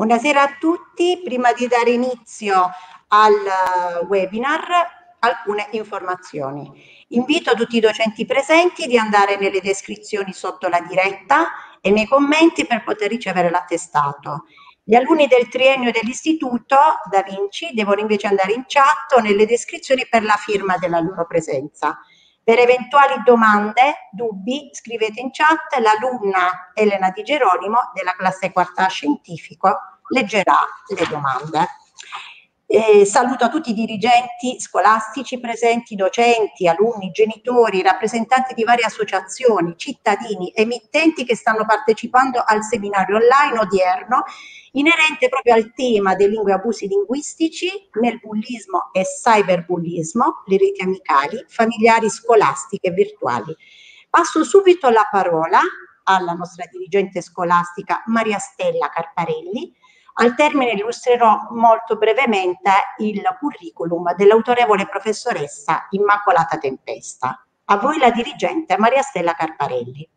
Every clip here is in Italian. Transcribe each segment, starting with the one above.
Buonasera a tutti, prima di dare inizio al eh, webinar alcune informazioni. Invito tutti i docenti presenti di andare nelle descrizioni sotto la diretta e nei commenti per poter ricevere l'attestato. Gli alunni del triennio dell'istituto Da Vinci devono invece andare in chat o nelle descrizioni per la firma della loro presenza. Per eventuali domande, dubbi, scrivete in chat, l'alunna Elena Di Geronimo della classe quarta scientifico leggerà le domande. Eh, saluto tutti i dirigenti scolastici presenti, docenti, alunni, genitori, rappresentanti di varie associazioni, cittadini, emittenti che stanno partecipando al seminario online odierno inerente proprio al tema dei lingue abusi linguistici nel bullismo e cyberbullismo, le reti amicali, familiari, scolastiche e virtuali. Passo subito la parola alla nostra dirigente scolastica Maria Stella Carparelli, al termine illustrerò molto brevemente il curriculum dell'autorevole professoressa Immacolata Tempesta. A voi la dirigente Maria Stella Carparelli.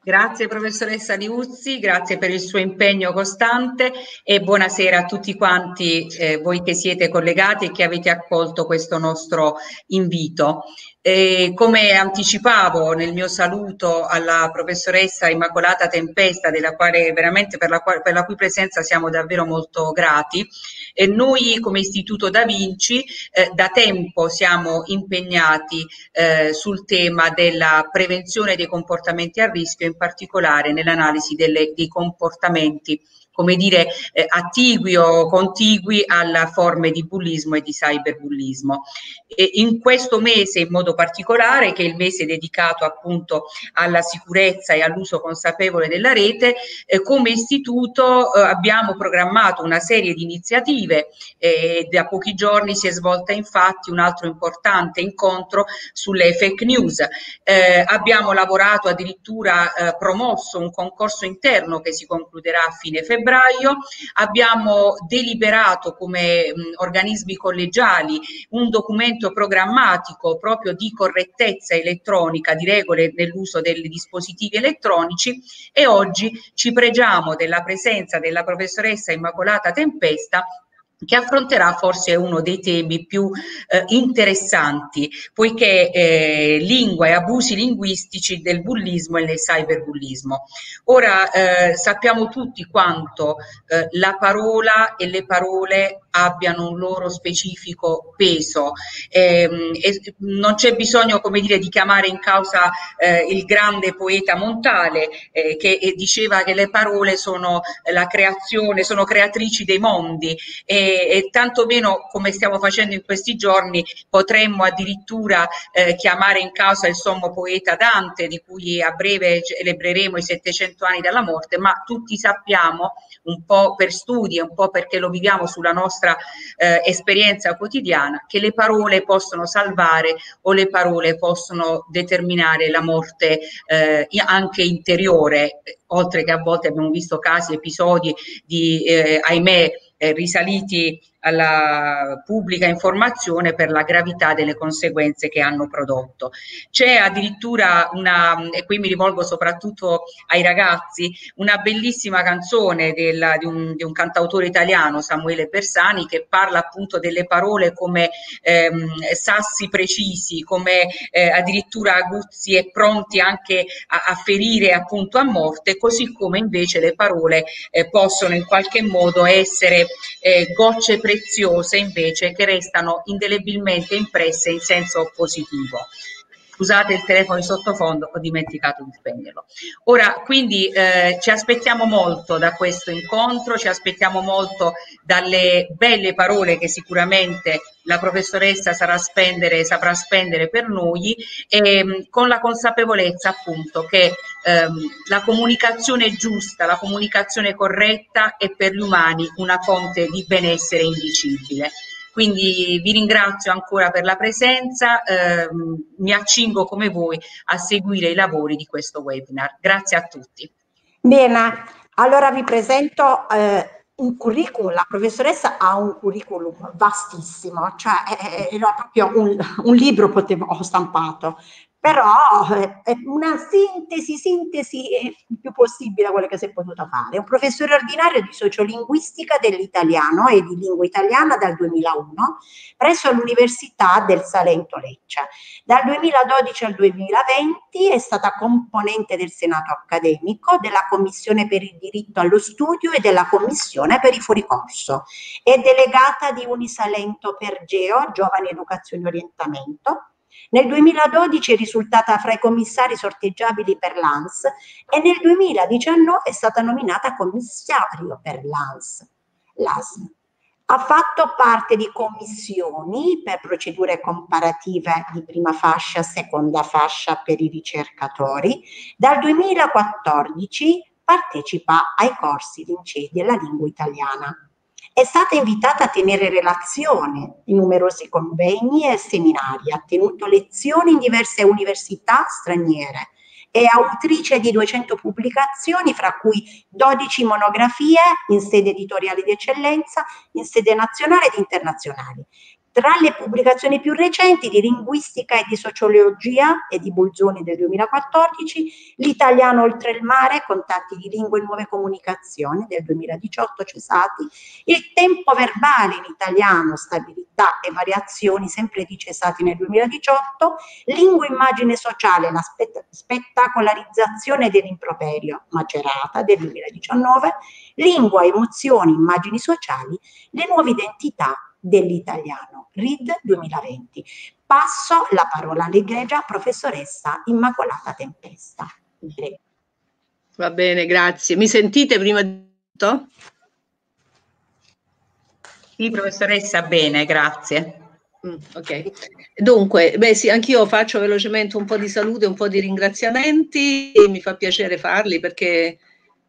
Grazie professoressa Liuzzi, grazie per il suo impegno costante e buonasera a tutti quanti eh, voi che siete collegati e che avete accolto questo nostro invito. E come anticipavo nel mio saluto alla professoressa Immacolata Tempesta, per la, per la cui presenza siamo davvero molto grati, e noi come Istituto Da Vinci eh, da tempo siamo impegnati eh, sul tema della prevenzione dei comportamenti a rischio, in particolare nell'analisi dei comportamenti come dire, eh, attigui o contigui alla forme di bullismo e di cyberbullismo. E in questo mese in modo particolare, che è il mese dedicato appunto alla sicurezza e all'uso consapevole della rete, eh, come istituto eh, abbiamo programmato una serie di iniziative e da pochi giorni si è svolta infatti un altro importante incontro sulle fake news. Eh, abbiamo lavorato addirittura eh, promosso un concorso interno che si concluderà a fine febbraio febbraio abbiamo deliberato come mh, organismi collegiali un documento programmatico proprio di correttezza elettronica di regole nell'uso dei dispositivi elettronici e oggi ci pregiamo della presenza della professoressa Immacolata Tempesta che affronterà forse uno dei temi più eh, interessanti, poiché eh, lingua e abusi linguistici del bullismo e del cyberbullismo. Ora eh, sappiamo tutti quanto eh, la parola e le parole abbiano un loro specifico peso. Ehm, e non c'è bisogno, come dire, di chiamare in causa eh, il grande poeta Montale eh, che diceva che le parole sono la creazione, sono creatrici dei mondi e, e tanto meno come stiamo facendo in questi giorni potremmo addirittura eh, chiamare in causa il sommo poeta Dante di cui a breve celebreremo i 700 anni dalla morte, ma tutti sappiamo un po' per studi e un po' perché lo viviamo sulla nostra eh, esperienza quotidiana, che le parole possono salvare o le parole possono determinare la morte eh, anche interiore, oltre che a volte abbiamo visto casi, episodi di, eh, ahimè, eh, risaliti alla pubblica informazione per la gravità delle conseguenze che hanno prodotto. C'è addirittura una, e qui mi rivolgo soprattutto ai ragazzi, una bellissima canzone della, di, un, di, un, cantautore italiano, Samuele Bersani, che parla appunto delle parole come ehm, sassi precisi, come eh, addirittura aguzzi e pronti anche a, a, ferire appunto a morte, così come invece le parole eh, possono in qualche modo essere eh, gocce precise preziose invece che restano indelebilmente impresse in senso positivo. Scusate il telefono di sottofondo, ho dimenticato di spegnerlo. Ora, quindi eh, ci aspettiamo molto da questo incontro, ci aspettiamo molto dalle belle parole che sicuramente la professoressa sarà spendere, saprà spendere per noi, e, ehm, con la consapevolezza appunto che ehm, la comunicazione giusta, la comunicazione corretta è per gli umani una fonte di benessere indicibile. Quindi vi ringrazio ancora per la presenza, eh, mi accingo come voi a seguire i lavori di questo webinar. Grazie a tutti. Bene, allora vi presento eh, un curriculum, la professoressa ha un curriculum vastissimo, cioè era proprio un, un libro potevo, ho stampato, però eh, è una sintesi, sintesi il più possibile quella che si è potuta fare. È un professore ordinario di sociolinguistica dell'italiano e di lingua italiana dal 2001 presso l'Università del Salento Lecce. Dal 2012 al 2020 è stata componente del Senato accademico, della Commissione per il diritto allo studio e della Commissione per i fuoricorso. È delegata di Unisalento per Geo, Giovane Educazione e Orientamento nel 2012 è risultata fra i commissari sorteggiabili per l'ANS e nel 2019 è stata nominata commissario per l'ANS. L'ASN. Ha fatto parte di commissioni per procedure comparative di prima fascia, seconda fascia per i ricercatori. Dal 2014 partecipa ai corsi di INCE della lingua italiana. È stata invitata a tenere relazione in numerosi convegni e seminari, ha tenuto lezioni in diverse università straniere, è autrice di 200 pubblicazioni, fra cui 12 monografie in sede editoriale di eccellenza, in sede nazionale ed internazionale. Tra le pubblicazioni più recenti di linguistica e di sociologia e di Bulzoni del 2014, L'italiano oltre il mare, contatti di lingua e nuove comunicazioni del 2018 Cesati, Il tempo verbale in italiano, stabilità e variazioni sempre di Cesati nel 2018, Lingua immagine sociale, la spett- spettacolarizzazione dell'improperio Macerata del 2019, Lingua, emozioni, immagini sociali, le nuove identità dell'italiano, RID 2020. Passo la parola all'egregia professoressa Immacolata Tempesta. Va bene, grazie. Mi sentite prima di tutto? Sì, professoressa, bene, grazie. Mm, ok, dunque, beh sì, anch'io faccio velocemente un po' di salute, un po' di ringraziamenti, mi fa piacere farli perché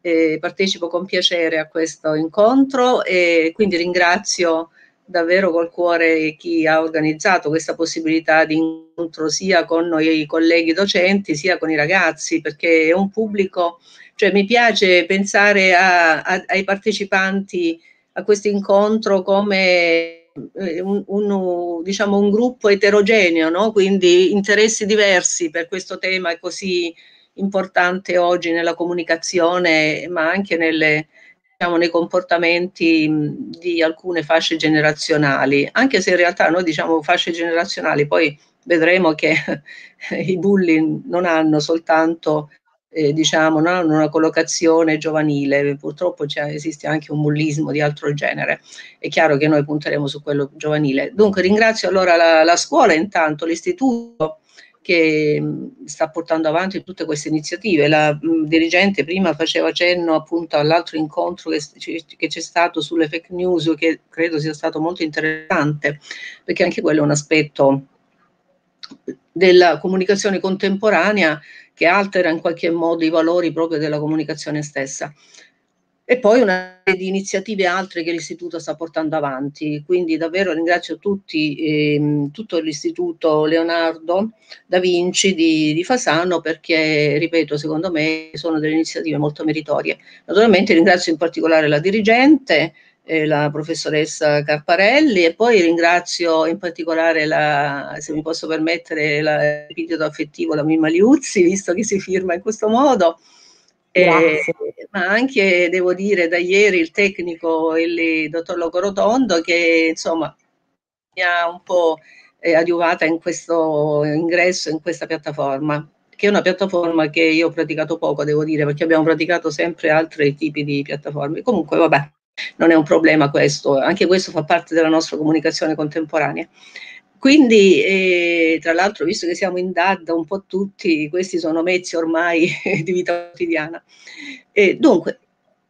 eh, partecipo con piacere a questo incontro e quindi ringrazio davvero col cuore chi ha organizzato questa possibilità di incontro sia con noi colleghi docenti sia con i ragazzi perché è un pubblico, cioè mi piace pensare a, a, ai partecipanti a questo incontro come eh, un, un, diciamo un gruppo eterogeneo, no? quindi interessi diversi per questo tema così importante oggi nella comunicazione ma anche nelle, diciamo, nei comportamenti di alcune fasce generazionali, anche se in realtà noi diciamo fasce generazionali, poi vedremo che i bulli non hanno soltanto eh, diciamo, non hanno una collocazione giovanile, purtroppo esiste anche un bullismo di altro genere, è chiaro che noi punteremo su quello giovanile. Dunque ringrazio allora la, la scuola intanto, l'istituto, che sta portando avanti tutte queste iniziative. La mh, dirigente prima faceva cenno appunto all'altro incontro che, che c'è stato sulle fake news, che credo sia stato molto interessante, perché anche quello è un aspetto della comunicazione contemporanea che altera in qualche modo i valori proprio della comunicazione stessa e poi una serie di iniziative altre che l'istituto sta portando avanti. Quindi davvero ringrazio tutti, ehm, tutto l'istituto Leonardo da Vinci di, di, Fasano perché, ripeto, secondo me sono delle iniziative molto meritorie. Naturalmente ringrazio in particolare la dirigente, eh, la professoressa Carparelli e poi ringrazio in particolare la, se mi posso permettere, l'epiteto affettivo, la Mimma Liuzzi, visto che si firma in questo modo. Eh, ma anche devo dire da ieri il tecnico, il dottor Logorotondo, che insomma mi ha un po' eh, adiuvata in questo ingresso in questa piattaforma, che è una piattaforma che io ho praticato poco, devo dire, perché abbiamo praticato sempre altri tipi di piattaforme. Comunque, vabbè, non è un problema questo, anche questo fa parte della nostra comunicazione contemporanea. Quindi, eh, tra l'altro, visto che siamo in DAD un po' tutti, questi sono mezzi ormai di vita quotidiana. Eh, dunque,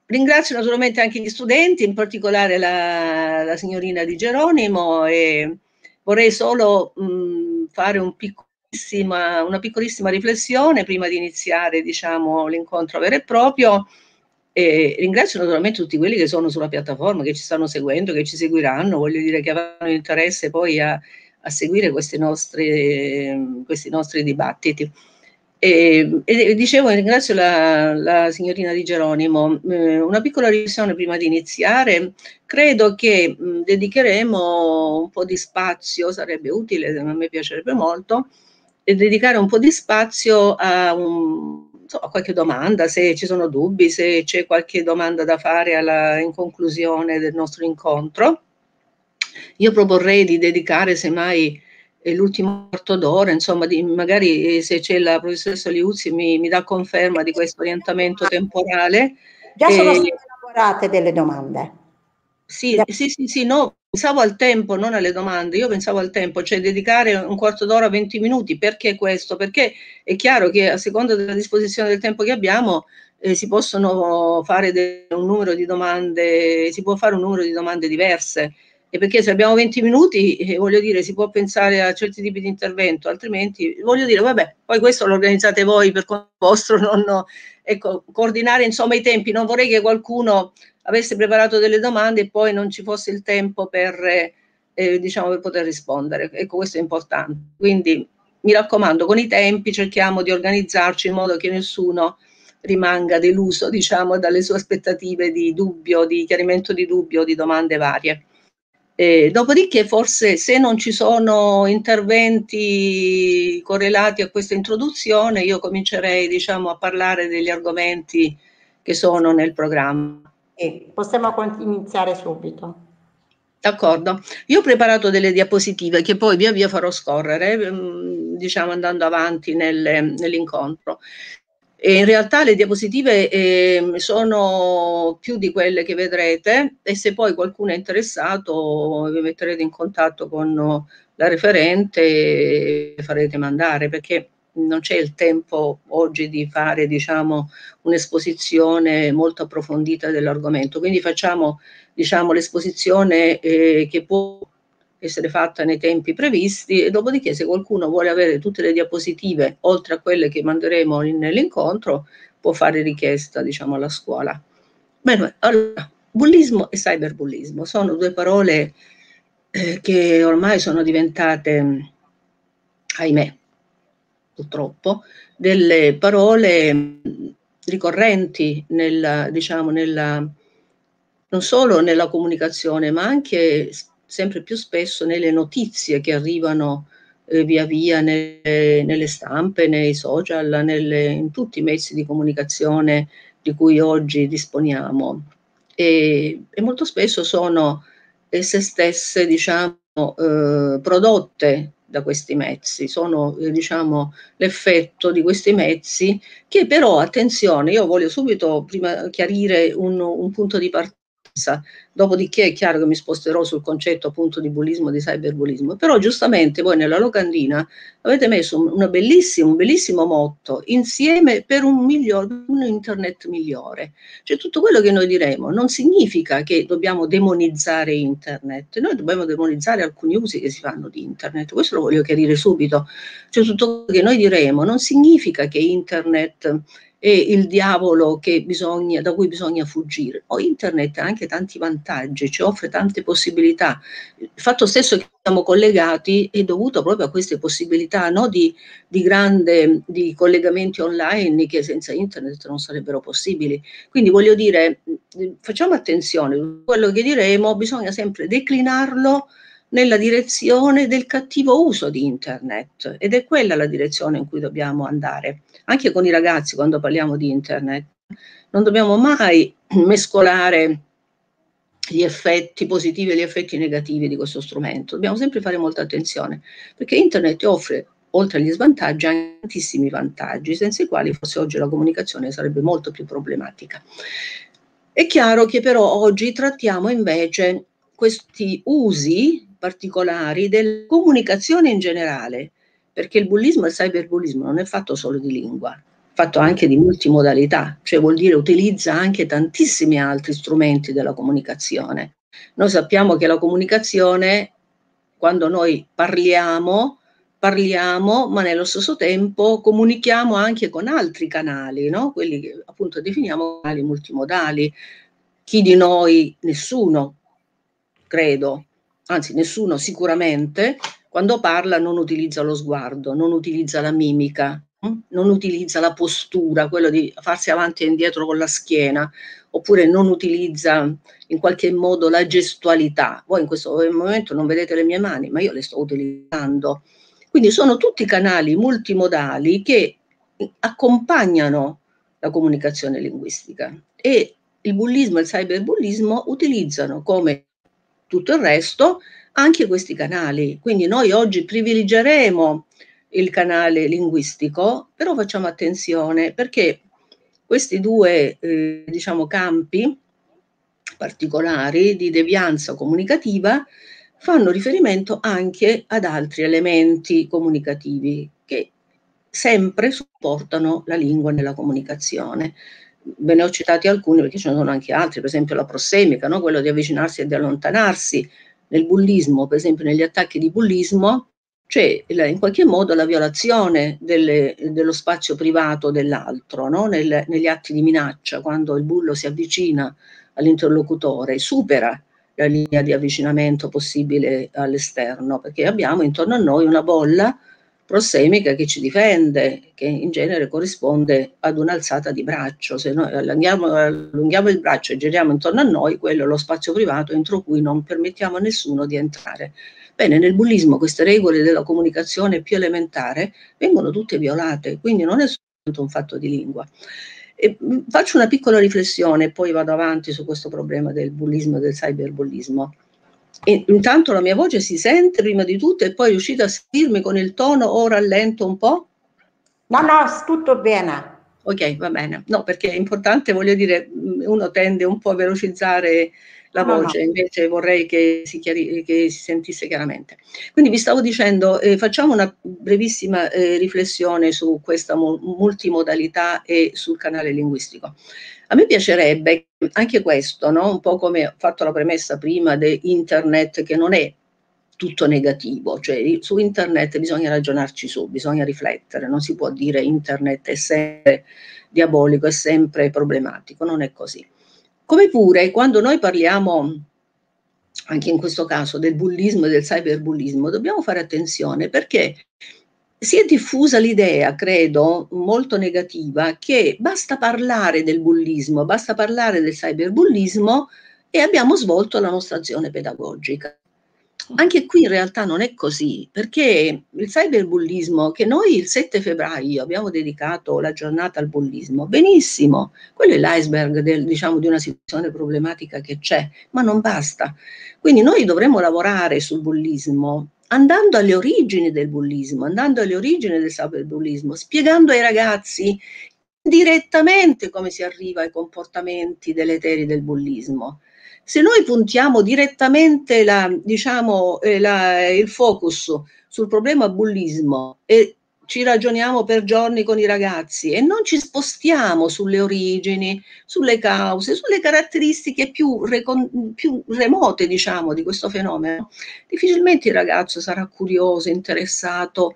ringrazio naturalmente anche gli studenti, in particolare la, la signorina Di Geronimo e vorrei solo mh, fare un piccolissima, una piccolissima riflessione prima di iniziare diciamo, l'incontro vero e proprio. E ringrazio naturalmente tutti quelli che sono sulla piattaforma, che ci stanno seguendo, che ci seguiranno, voglio dire che avranno interesse poi a, a seguire questi nostri, questi nostri dibattiti. E, e, dicevo, ringrazio la, la, signorina Di Geronimo. Eh, una piccola riflessione prima di iniziare. Credo che dedicheremo un po' di spazio, sarebbe utile, a me piacerebbe molto, dedicare un po' di spazio a, un, insomma, qualche domanda, se ci sono dubbi, se c'è qualche domanda da fare alla, in conclusione del nostro incontro. Io proporrei di dedicare semmai eh, l'ultimo quarto d'ora, insomma, di, magari eh, se c'è la professoressa Liuzzi mi, mi dà conferma di questo orientamento temporale. Già sono state elaborate delle domande. Sì, sì, sì, sì, no, pensavo al tempo, non alle domande, io pensavo al tempo, cioè dedicare un quarto d'ora, 20 minuti, perché questo? Perché è chiaro che a seconda della disposizione del tempo che abbiamo eh, si possono fare de- un numero di domande, si può fare un numero di domande diverse, perché se abbiamo 20 minuti, eh, voglio dire, si può pensare a certi tipi di intervento, altrimenti, voglio dire, vabbè, poi questo lo organizzate voi per conto vostro, non, no, ecco, coordinare insomma i tempi, non vorrei che qualcuno avesse preparato delle domande e poi non ci fosse il tempo per, eh, diciamo, per poter rispondere. Ecco, questo è importante. Quindi mi raccomando, con i tempi cerchiamo di organizzarci in modo che nessuno rimanga deluso, diciamo, dalle sue aspettative di dubbio, di chiarimento di dubbio, di domande varie. Eh, dopodiché forse se non ci sono interventi correlati a questa introduzione, io comincerei diciamo, a parlare degli argomenti che sono nel programma. Sì, possiamo iniziare subito. D'accordo, io ho preparato delle diapositive che poi via via farò scorrere, mm, diciamo andando avanti nel, nell'incontro. E in realtà le diapositive eh, sono più di quelle che vedrete e se poi qualcuno è interessato vi metterete in contatto con la referente e farete mandare perché non c'è il tempo oggi di fare diciamo, un'esposizione molto approfondita dell'argomento, quindi facciamo diciamo, l'esposizione eh, che può essere fatta nei tempi previsti e dopodiché se qualcuno vuole avere tutte le diapositive oltre a quelle che manderemo nell'incontro può fare richiesta diciamo alla scuola. Bene, allora, bullismo e cyberbullismo sono due parole eh, che ormai sono diventate, ahimè, purtroppo, delle parole ricorrenti nella, diciamo, nella, non solo nella comunicazione, ma anche sempre più spesso nelle notizie che arrivano eh, via via nelle, nelle, stampe, nei social, nelle, in tutti i mezzi di comunicazione di cui oggi disponiamo. E, e molto spesso sono esse stesse, diciamo, eh, prodotte da questi mezzi, sono eh, diciamo l'effetto di questi mezzi che però, attenzione, io voglio subito prima chiarire un, un punto di partenza Dopodiché è chiaro che mi sposterò sul concetto appunto di bullismo, di cyberbullismo, però giustamente voi nella locandina avete messo un, bellissimo, un bellissimo motto, insieme per un, miglior, un internet migliore. Cioè tutto quello che noi diremo non significa che dobbiamo demonizzare internet, noi dobbiamo demonizzare alcuni usi che si fanno di internet, questo lo voglio chiarire subito. Cioè tutto quello che noi diremo non significa che internet è il diavolo bisogna, da cui bisogna fuggire. O internet ha anche tanti vantaggi, ci offre tante possibilità. Il fatto stesso che siamo collegati è dovuto proprio a queste possibilità no? di, di, grande, di collegamenti online che senza internet non sarebbero possibili. Quindi voglio dire, facciamo attenzione, quello che diremo bisogna sempre declinarlo nella direzione del cattivo uso di internet ed è quella la direzione in cui dobbiamo andare anche con i ragazzi quando parliamo di internet, non dobbiamo mai mescolare gli effetti positivi e gli effetti negativi di questo strumento. Dobbiamo sempre fare molta attenzione, perché internet offre, oltre agli svantaggi, anche tantissimi vantaggi, senza i quali forse oggi la comunicazione sarebbe molto più problematica. È chiaro che però oggi trattiamo invece questi usi particolari della comunicazione in generale, perché il bullismo e il cyberbullismo non è fatto solo di lingua, è fatto anche di multimodalità, cioè vuol dire utilizza anche tantissimi altri strumenti della comunicazione. Noi sappiamo che la comunicazione, quando noi parliamo, parliamo, ma nello stesso tempo comunichiamo anche con altri canali, no? quelli che appunto definiamo canali multimodali. Chi di noi, nessuno, credo, anzi nessuno sicuramente, quando parla non utilizza lo sguardo, non utilizza la mimica, hm? non utilizza la postura, quello di farsi avanti e indietro con la schiena, oppure non utilizza in qualche modo la gestualità. Voi in questo momento non vedete le mie mani, ma io le sto utilizzando. Quindi sono tutti canali multimodali che accompagnano la comunicazione linguistica e il bullismo e il cyberbullismo utilizzano come tutto il resto anche questi canali. Quindi noi oggi privilegeremo il canale linguistico, però facciamo attenzione perché questi due eh, diciamo, campi particolari di devianza comunicativa fanno riferimento anche ad altri elementi comunicativi che sempre supportano la lingua nella comunicazione. Ve ne ho citati alcuni perché ce ne sono anche altri, per esempio la prossemica, no? quello di avvicinarsi e di allontanarsi. Nel bullismo, per esempio negli attacchi di bullismo, c'è in qualche modo la violazione delle, dello spazio privato dell'altro, no? Nel, negli atti di minaccia, quando il bullo si avvicina all'interlocutore, supera la linea di avvicinamento possibile all'esterno, perché abbiamo intorno a noi una bolla prossemica che ci difende, che in genere corrisponde ad un'alzata di braccio. Se noi allunghiamo, allunghiamo, il braccio e giriamo intorno a noi, quello è lo spazio privato entro cui non permettiamo a nessuno di entrare. Bene, nel bullismo queste regole della comunicazione più elementare vengono tutte violate, quindi non è soltanto un fatto di lingua. E faccio una piccola riflessione e poi vado avanti su questo problema del bullismo e del cyberbullismo. E intanto la mia voce si sente prima di tutto e poi riuscite a seguirmi con il tono o rallento un po'? No, no, tutto bene. Ok, va bene. No, perché è importante, voglio dire, uno tende un po' a velocizzare la no, voce, no. invece vorrei che si, chiari, che si, sentisse chiaramente. Quindi vi stavo dicendo, eh, facciamo una brevissima eh, riflessione su questa multimodalità e sul canale linguistico. A me piacerebbe anche questo, no? un po' come ho fatto la premessa prima di internet, che non è tutto negativo, cioè su internet bisogna ragionarci su, bisogna riflettere, non si può dire internet è sempre diabolico, è sempre problematico, non è così. Come pure quando noi parliamo, anche in questo caso, del bullismo e del cyberbullismo, dobbiamo fare attenzione perché si è diffusa l'idea, credo, molto negativa, che basta parlare del bullismo, basta parlare del cyberbullismo e abbiamo svolto la nostra azione pedagogica. Anche qui in realtà non è così, perché il cyberbullismo, che noi il 7 febbraio abbiamo dedicato la giornata al bullismo, benissimo, quello è l'iceberg del, diciamo, di una situazione problematica che c'è, ma non basta. Quindi noi dovremmo lavorare sul bullismo andando alle origini del bullismo, andando alle origini del cyberbullismo, spiegando ai ragazzi direttamente come si arriva ai comportamenti deleteri del bullismo. Se noi puntiamo direttamente la, diciamo, eh, la, il focus sul problema bullismo e ci ragioniamo per giorni con i ragazzi e non ci spostiamo sulle origini, sulle cause, sulle caratteristiche più, recon- più remote, diciamo, di questo fenomeno, difficilmente il ragazzo sarà curioso, interessato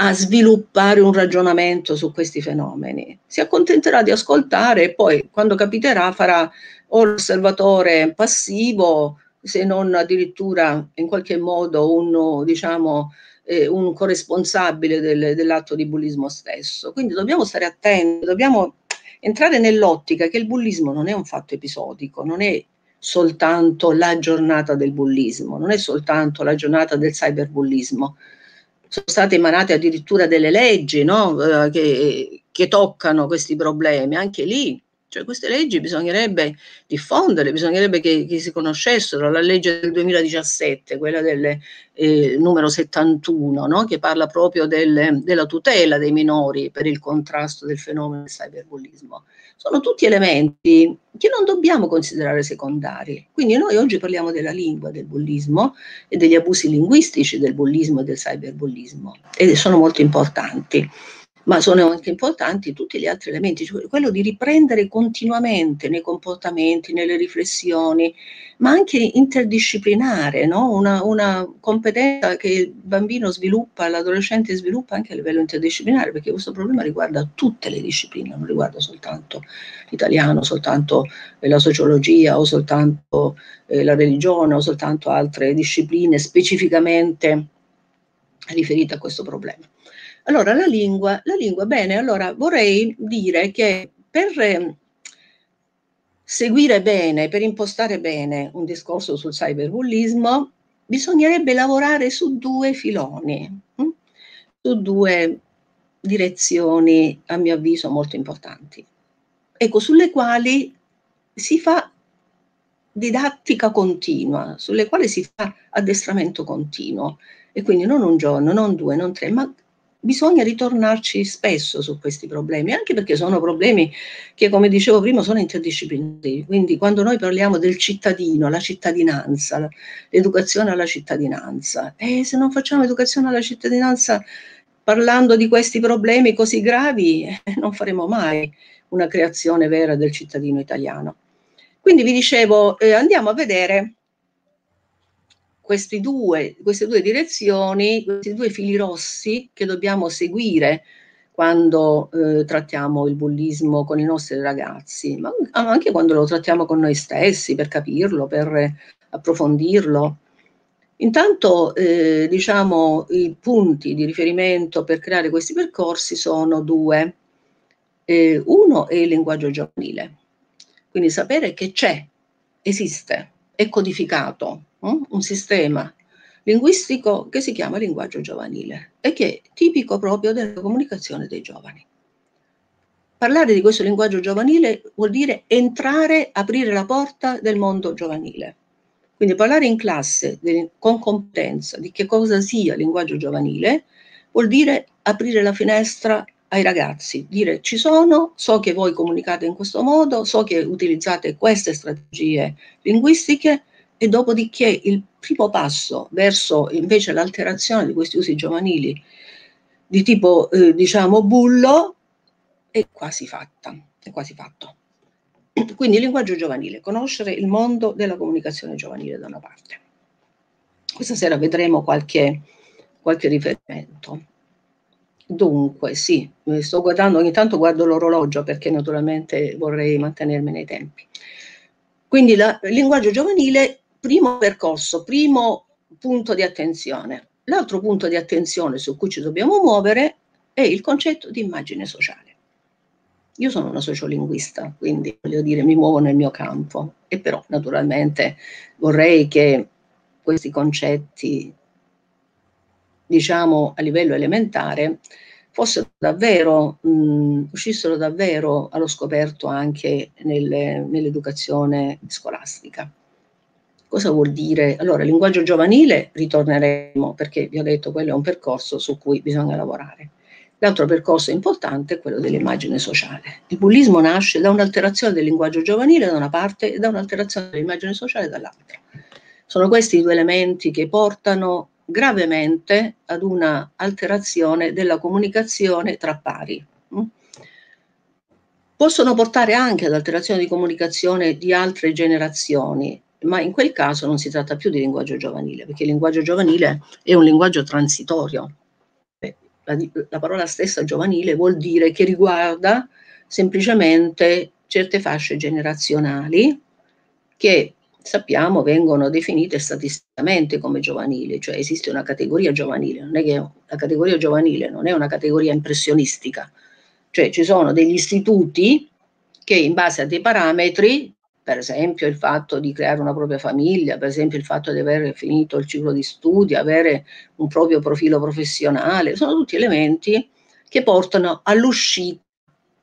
a sviluppare un ragionamento su questi fenomeni. Si accontenterà di ascoltare e poi, quando capiterà, farà o l'osservatore passivo, se non addirittura in qualche modo un, diciamo, eh, un corresponsabile del, dell'atto di bullismo stesso. Quindi dobbiamo stare attenti, dobbiamo entrare nell'ottica che il bullismo non è un fatto episodico, non è soltanto la giornata del bullismo, non è soltanto la giornata del cyberbullismo. Sono state emanate addirittura delle leggi no? eh, che, che toccano questi problemi, anche lì cioè queste leggi bisognerebbe diffondere, bisognerebbe che, che si conoscessero. La legge del 2017, quella del eh, numero 71, no? che parla proprio del, della tutela dei minori per il contrasto del fenomeno del cyberbullismo. Sono tutti elementi che non dobbiamo considerare secondari. Quindi noi oggi parliamo della lingua, del bullismo e degli abusi linguistici del bullismo e del cyberbullismo e sono molto importanti ma sono anche importanti tutti gli altri elementi, cioè quello di riprendere continuamente nei comportamenti, nelle riflessioni, ma anche interdisciplinare, no? una, una, competenza che il bambino sviluppa, l'adolescente sviluppa anche a livello interdisciplinare, perché questo problema riguarda tutte le discipline, non riguarda soltanto l'italiano, soltanto la sociologia o soltanto eh, la religione o soltanto altre discipline specificamente riferite a questo problema. Allora, la lingua, la lingua, bene, allora vorrei dire che per eh, seguire bene, per impostare bene un discorso sul cyberbullismo, bisognerebbe lavorare su due filoni. Hm? su due direzioni, a mio avviso, molto importanti. Ecco, sulle quali si fa didattica continua, sulle quali si fa addestramento continuo. E quindi non un giorno, non due, non tre, ma bisogna ritornarci spesso su questi problemi, anche perché sono problemi che, come dicevo prima, sono interdisciplinari. Quindi quando noi parliamo del cittadino, la cittadinanza, l'educazione alla cittadinanza, e se non facciamo educazione alla cittadinanza parlando di questi problemi così gravi, eh, non faremo mai una creazione vera del cittadino italiano. Quindi vi dicevo, eh, andiamo a vedere due, queste due direzioni, questi due fili rossi che dobbiamo seguire quando eh, trattiamo il bullismo con i nostri ragazzi, ma anche quando lo trattiamo con noi stessi per capirlo, per approfondirlo. Intanto, eh, diciamo, i punti di riferimento per creare questi percorsi sono due. Eh, uno è il linguaggio giovanile, quindi sapere che c'è, esiste, è codificato? Un sistema linguistico che si chiama linguaggio giovanile e che è tipico proprio della comunicazione dei giovani. Parlare di questo linguaggio giovanile vuol dire entrare, aprire la porta del mondo giovanile. Quindi parlare in classe con competenza di che cosa sia linguaggio giovanile vuol dire aprire la finestra ai ragazzi, dire ci sono, so che voi comunicate in questo modo, so che utilizzate queste strategie linguistiche e dopodiché il primo passo verso invece l'alterazione di questi usi giovanili di tipo eh, diciamo bullo è quasi fatta, è quasi fatto. Quindi il linguaggio giovanile, conoscere il mondo della comunicazione giovanile da una parte. Questa sera vedremo qualche, qualche riferimento. Dunque, sì, sto guardando, ogni tanto guardo l'orologio perché naturalmente vorrei mantenermi nei tempi. Quindi la, il linguaggio giovanile, primo percorso, primo punto di attenzione. L'altro punto di attenzione su cui ci dobbiamo muovere è il concetto di immagine sociale. Io sono una sociolinguista, quindi voglio dire, mi muovo nel mio campo e però naturalmente vorrei che questi concetti, diciamo a livello elementare, fossero davvero, mh, uscissero davvero allo scoperto anche nelle, nell'educazione scolastica. Cosa vuol dire? Allora, il linguaggio giovanile ritorneremo perché vi ho detto quello è un percorso su cui bisogna lavorare. L'altro percorso importante è quello dell'immagine sociale. Il bullismo nasce da un'alterazione del linguaggio giovanile da una parte e da un'alterazione dell'immagine sociale dall'altra. Sono questi i due elementi che portano gravemente ad una alterazione della comunicazione tra pari. Mm? Possono portare anche ad alterazioni di comunicazione di altre generazioni, ma in quel caso non si tratta più di linguaggio giovanile, perché il linguaggio giovanile è un linguaggio transitorio, la, la parola stessa giovanile vuol dire che riguarda semplicemente certe fasce generazionali che sappiamo vengono definite statisticamente come giovanili, cioè esiste una categoria giovanile, non è che la categoria giovanile non è una categoria impressionistica, cioè ci sono degli istituti che in base a dei parametri per esempio il fatto di creare una propria famiglia, per esempio il fatto di aver finito il ciclo di studi, avere un proprio profilo professionale, sono tutti elementi che portano all'uscita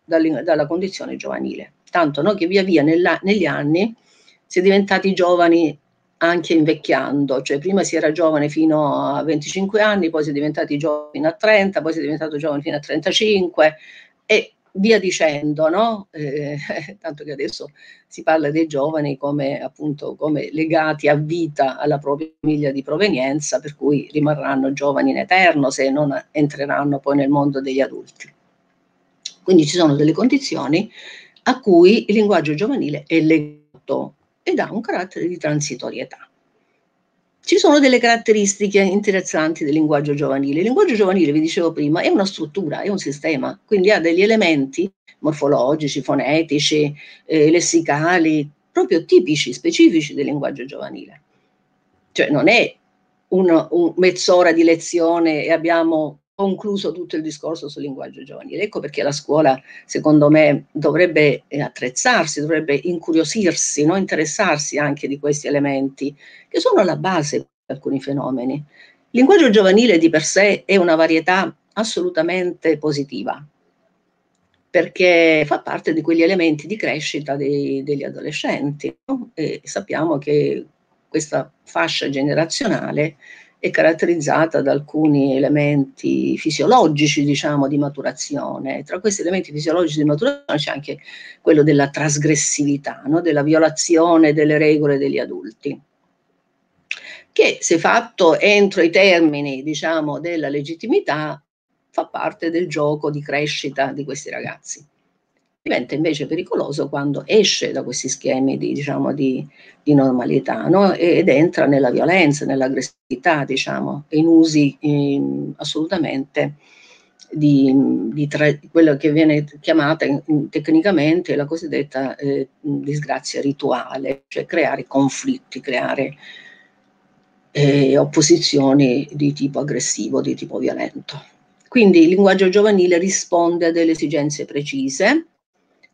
dalla condizione giovanile. Tanto no, che via via nella, negli anni si è diventati giovani anche invecchiando, cioè prima si era giovane fino a 25 anni, poi si è diventati giovani fino a 30, poi si è diventato giovane fino a 35 e via dicendo, no? Eh, tanto che adesso si parla dei giovani come appunto come legati a vita alla propria famiglia di provenienza, per cui rimarranno giovani in eterno se non entreranno poi nel mondo degli adulti. Quindi ci sono delle condizioni a cui il linguaggio giovanile è legato ed ha un carattere di transitorietà. Ci sono delle caratteristiche interessanti del linguaggio giovanile. Il linguaggio giovanile, vi dicevo prima, è una struttura, è un sistema, quindi ha degli elementi morfologici, fonetici, eh, lessicali, proprio tipici, specifici del linguaggio giovanile. Cioè non è un, un mezz'ora di lezione e abbiamo concluso tutto il discorso sul linguaggio giovanile. Ecco perché la scuola, secondo me, dovrebbe eh, attrezzarsi, dovrebbe incuriosirsi, no? interessarsi anche di questi elementi, che sono la base di alcuni fenomeni. Il linguaggio giovanile di per sé è una varietà assolutamente positiva, perché fa parte di quegli elementi di crescita dei, degli adolescenti no? sappiamo che questa fascia generazionale è caratterizzata da alcuni elementi fisiologici, diciamo, di maturazione. Tra questi elementi fisiologici di maturazione c'è anche quello della trasgressività, no? della violazione delle regole degli adulti che se fatto entro i termini, diciamo, della legittimità, fa parte del gioco di crescita di questi ragazzi. Diventa invece pericoloso quando esce da questi schemi di, diciamo, di, di normalità no? ed entra nella violenza, nell'aggressività, diciamo, in usi in, assolutamente di, di quello che viene chiamata in, tecnicamente la cosiddetta eh, disgrazia rituale, cioè creare conflitti, creare eh, opposizioni di tipo aggressivo, di tipo violento. Quindi il linguaggio giovanile risponde a delle esigenze precise,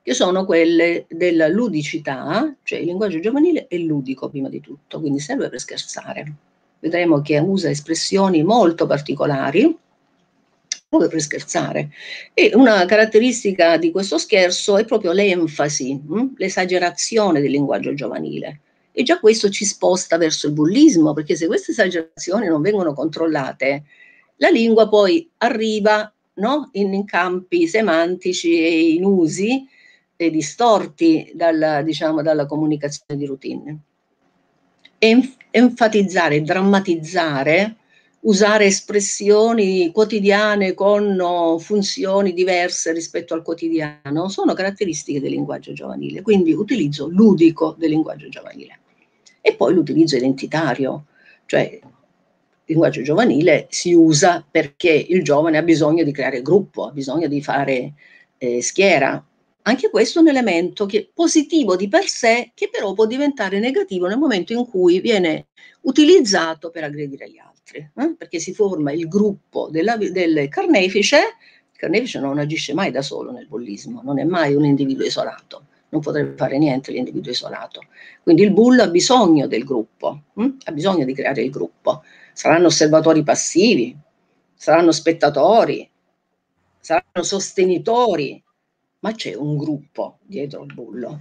che sono quelle della ludicità, cioè il linguaggio giovanile è ludico prima di tutto, quindi serve per scherzare. Vedremo che usa espressioni molto particolari proprio per scherzare. E una caratteristica di questo scherzo è proprio l'enfasi, hm? l'esagerazione del linguaggio giovanile. E già questo ci sposta verso il bullismo, perché se queste esagerazioni non vengono controllate, la lingua poi arriva no? in, in, campi semantici e in usi eh, distorti dalla, diciamo, dalla comunicazione di routine. Enf- enfatizzare, drammatizzare, usare espressioni quotidiane con funzioni diverse rispetto al quotidiano sono caratteristiche del linguaggio giovanile, quindi utilizzo ludico del linguaggio giovanile. E poi l'utilizzo identitario, cioè il linguaggio giovanile si usa perché il giovane ha bisogno di creare gruppo, ha bisogno di fare eh, schiera. Anche questo è un elemento che, positivo di per sé, che però può diventare negativo nel momento in cui viene utilizzato per aggredire gli altri, eh? perché si forma il gruppo della, del carnefice. Il carnefice non agisce mai da solo nel bullismo, non è mai un individuo isolato non potrebbe fare niente l'individuo isolato. Quindi il bullo ha bisogno del gruppo, hm? ha bisogno di creare il gruppo. Saranno osservatori passivi, saranno spettatori, saranno sostenitori, ma c'è un gruppo dietro il bullo.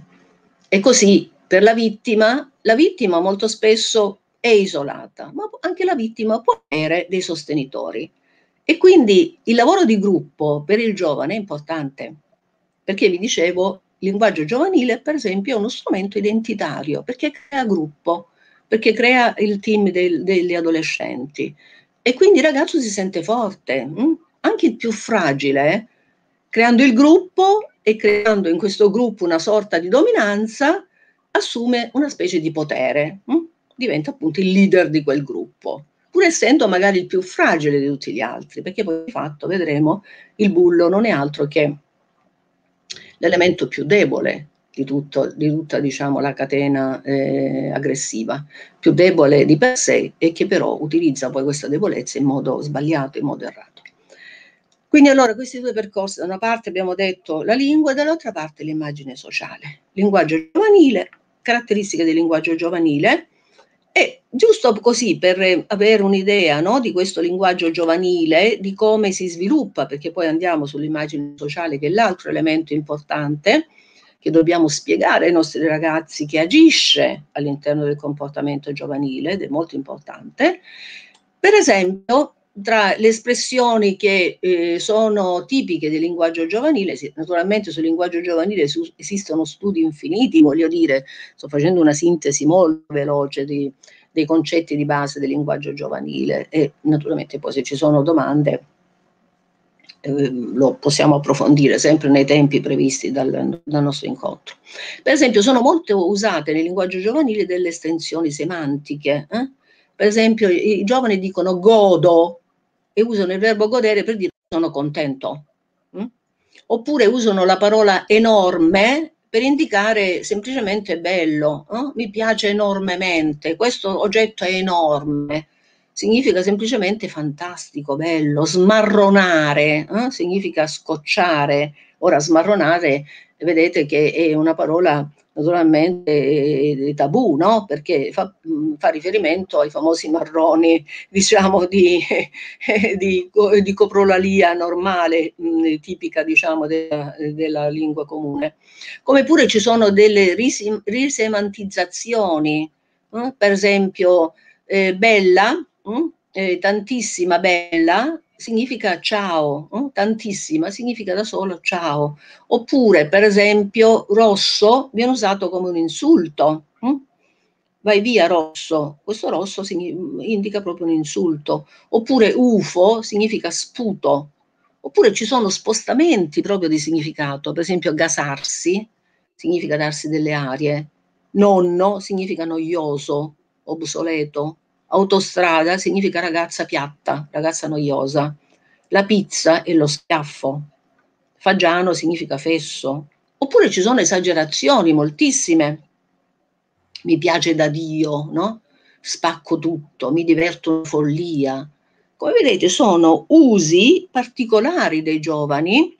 E così per la vittima, la vittima molto spesso è isolata, ma anche la vittima può avere dei sostenitori. E quindi il lavoro di gruppo per il giovane è importante, perché vi dicevo, il linguaggio giovanile, per esempio, è uno strumento identitario perché crea gruppo, perché crea il team del, degli adolescenti e quindi il ragazzo si sente forte, mh? Hm? anche il più fragile, creando il gruppo e creando in questo gruppo una sorta di dominanza, assume una specie di potere, mh? Hm? diventa appunto il leader di quel gruppo, pur essendo magari il più fragile di tutti gli altri, perché poi di fatto vedremo il bullo non è altro che l'elemento più debole di, tutto, di tutta diciamo, la catena eh, aggressiva, più debole di per sé e che però utilizza poi questa debolezza in modo sbagliato, in modo errato. Quindi allora questi due percorsi, da una parte abbiamo detto la lingua, dall'altra parte l'immagine sociale. Linguaggio giovanile, caratteristiche del linguaggio giovanile, e giusto così per avere un'idea no, di questo linguaggio giovanile, di come si sviluppa, perché poi andiamo sull'immagine sociale che è l'altro elemento importante che dobbiamo spiegare ai nostri ragazzi che agisce all'interno del comportamento giovanile ed è molto importante. Per esempio, tra le espressioni che eh, sono tipiche del linguaggio giovanile, naturalmente sul linguaggio giovanile su, esistono studi infiniti, voglio dire, sto facendo una sintesi molto veloce di, dei concetti di base del linguaggio giovanile e naturalmente poi se ci sono domande eh, lo possiamo approfondire sempre nei tempi previsti dal, dal, nostro incontro. Per esempio sono molto usate nel linguaggio giovanile delle estensioni semantiche. Eh? Per esempio i, i giovani dicono godo e usano il verbo godere per dire sono contento. Mm? Oppure usano la parola enorme per indicare semplicemente bello, eh? mi piace enormemente, questo oggetto è enorme, significa semplicemente fantastico, bello, smarronare, eh? significa scocciare, ora smarronare vedete che è una parola naturalmente tabù, no? perché fa, fa, riferimento ai famosi marroni, diciamo, di, di, di coprolalia normale, tipica, diciamo, della, della, lingua comune. Come pure ci sono delle risim, risemantizzazioni, eh? per esempio, eh, bella, eh, tantissima bella, significa ciao, eh? tantissima significa da solo ciao. Oppure, per esempio, rosso viene usato come un insulto. Eh? Vai via rosso, questo rosso indica proprio un insulto. Oppure UFO significa sputo. Oppure ci sono spostamenti proprio di significato, per esempio gasarsi significa darsi delle arie, nonno significa noioso, obsoleto, Autostrada significa ragazza piatta, ragazza noiosa. La pizza è lo schiaffo. Fagiano significa fesso. Oppure ci sono esagerazioni, moltissime. Mi piace da Dio, no? Spacco tutto, mi diverto in follia. Come vedete sono usi particolari dei giovani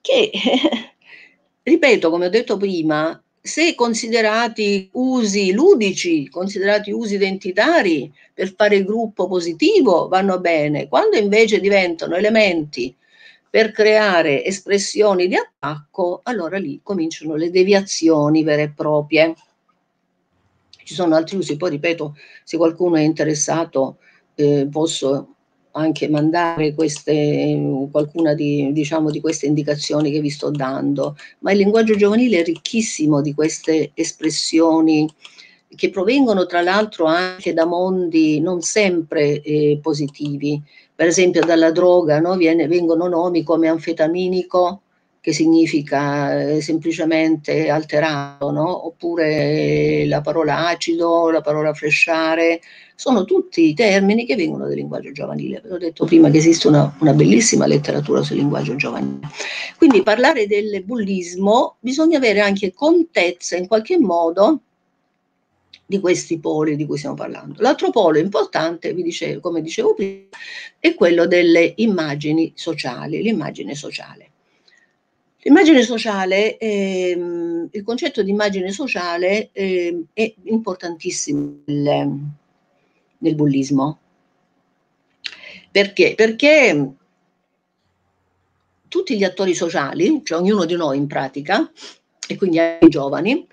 che, ripeto, come ho detto prima, se considerati usi ludici, considerati usi identitari per fare gruppo positivo, vanno bene. Quando invece diventano elementi per creare espressioni di attacco, allora lì cominciano le deviazioni vere e proprie. Ci sono altri usi, poi ripeto, se qualcuno è interessato eh, posso anche mandare queste, qualcuna di, diciamo, di queste indicazioni che vi sto dando, ma il linguaggio giovanile è ricchissimo di queste espressioni che provengono tra l'altro anche da mondi non sempre eh, positivi. Per esempio dalla droga no? Viene, vengono nomi come anfetaminico, che significa eh, semplicemente alterato, no? oppure la parola acido, la parola fresciare, sono tutti termini che vengono dal linguaggio giovanile. Vi ho detto prima che esiste una, una, bellissima letteratura sul linguaggio giovanile. Quindi parlare del bullismo bisogna avere anche contezza in qualche modo di questi poli di cui stiamo parlando. L'altro polo importante, dicevo, come dicevo prima, è quello delle immagini sociali, l'immagine sociale. L'immagine sociale, ehm, il concetto di immagine sociale ehm, è importantissimo nel, nel bullismo. Perché? Perché tutti gli attori sociali, cioè ognuno di noi in pratica, e quindi anche i giovani,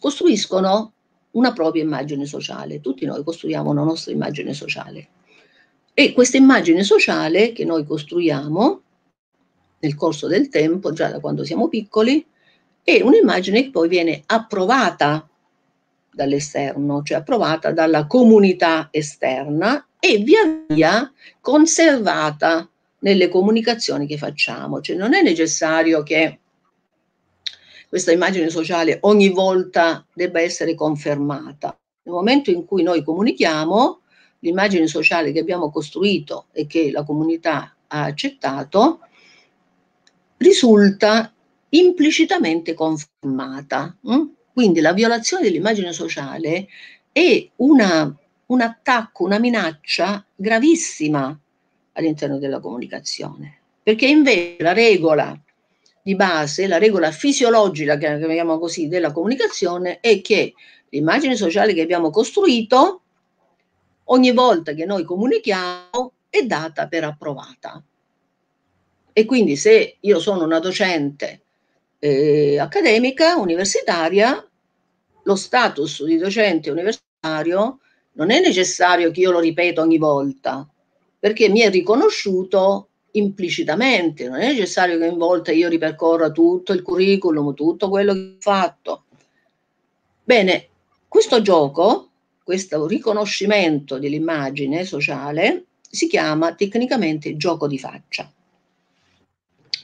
costruiscono una propria immagine sociale. Tutti noi costruiamo una nostra immagine sociale. E questa immagine sociale che noi costruiamo nel corso del tempo, già da quando siamo piccoli, è un'immagine che poi viene approvata dall'esterno, cioè approvata dalla comunità esterna e via via conservata nelle comunicazioni che facciamo. Cioè non è necessario che questa immagine sociale ogni volta debba essere confermata. Nel momento in cui noi comunichiamo, l'immagine sociale che abbiamo costruito e che la comunità ha accettato risulta implicitamente confermata. Hm? Quindi la violazione dell'immagine sociale è una, un attacco, una minaccia gravissima all'interno della comunicazione, perché invece la regola di base, la regola fisiologica, che chiamiamo così, della comunicazione è che l'immagine sociale che abbiamo costruito, ogni volta che noi comunichiamo, è data per approvata. E quindi se io sono una docente eh, accademica, universitaria, lo status di docente universitario non è necessario che io lo ripeta ogni volta, perché mi è riconosciuto implicitamente, non è necessario che ogni volta io ripercorra tutto il curriculum, tutto quello che ho fatto. Bene, questo gioco, questo riconoscimento dell'immagine sociale, si chiama tecnicamente gioco di faccia.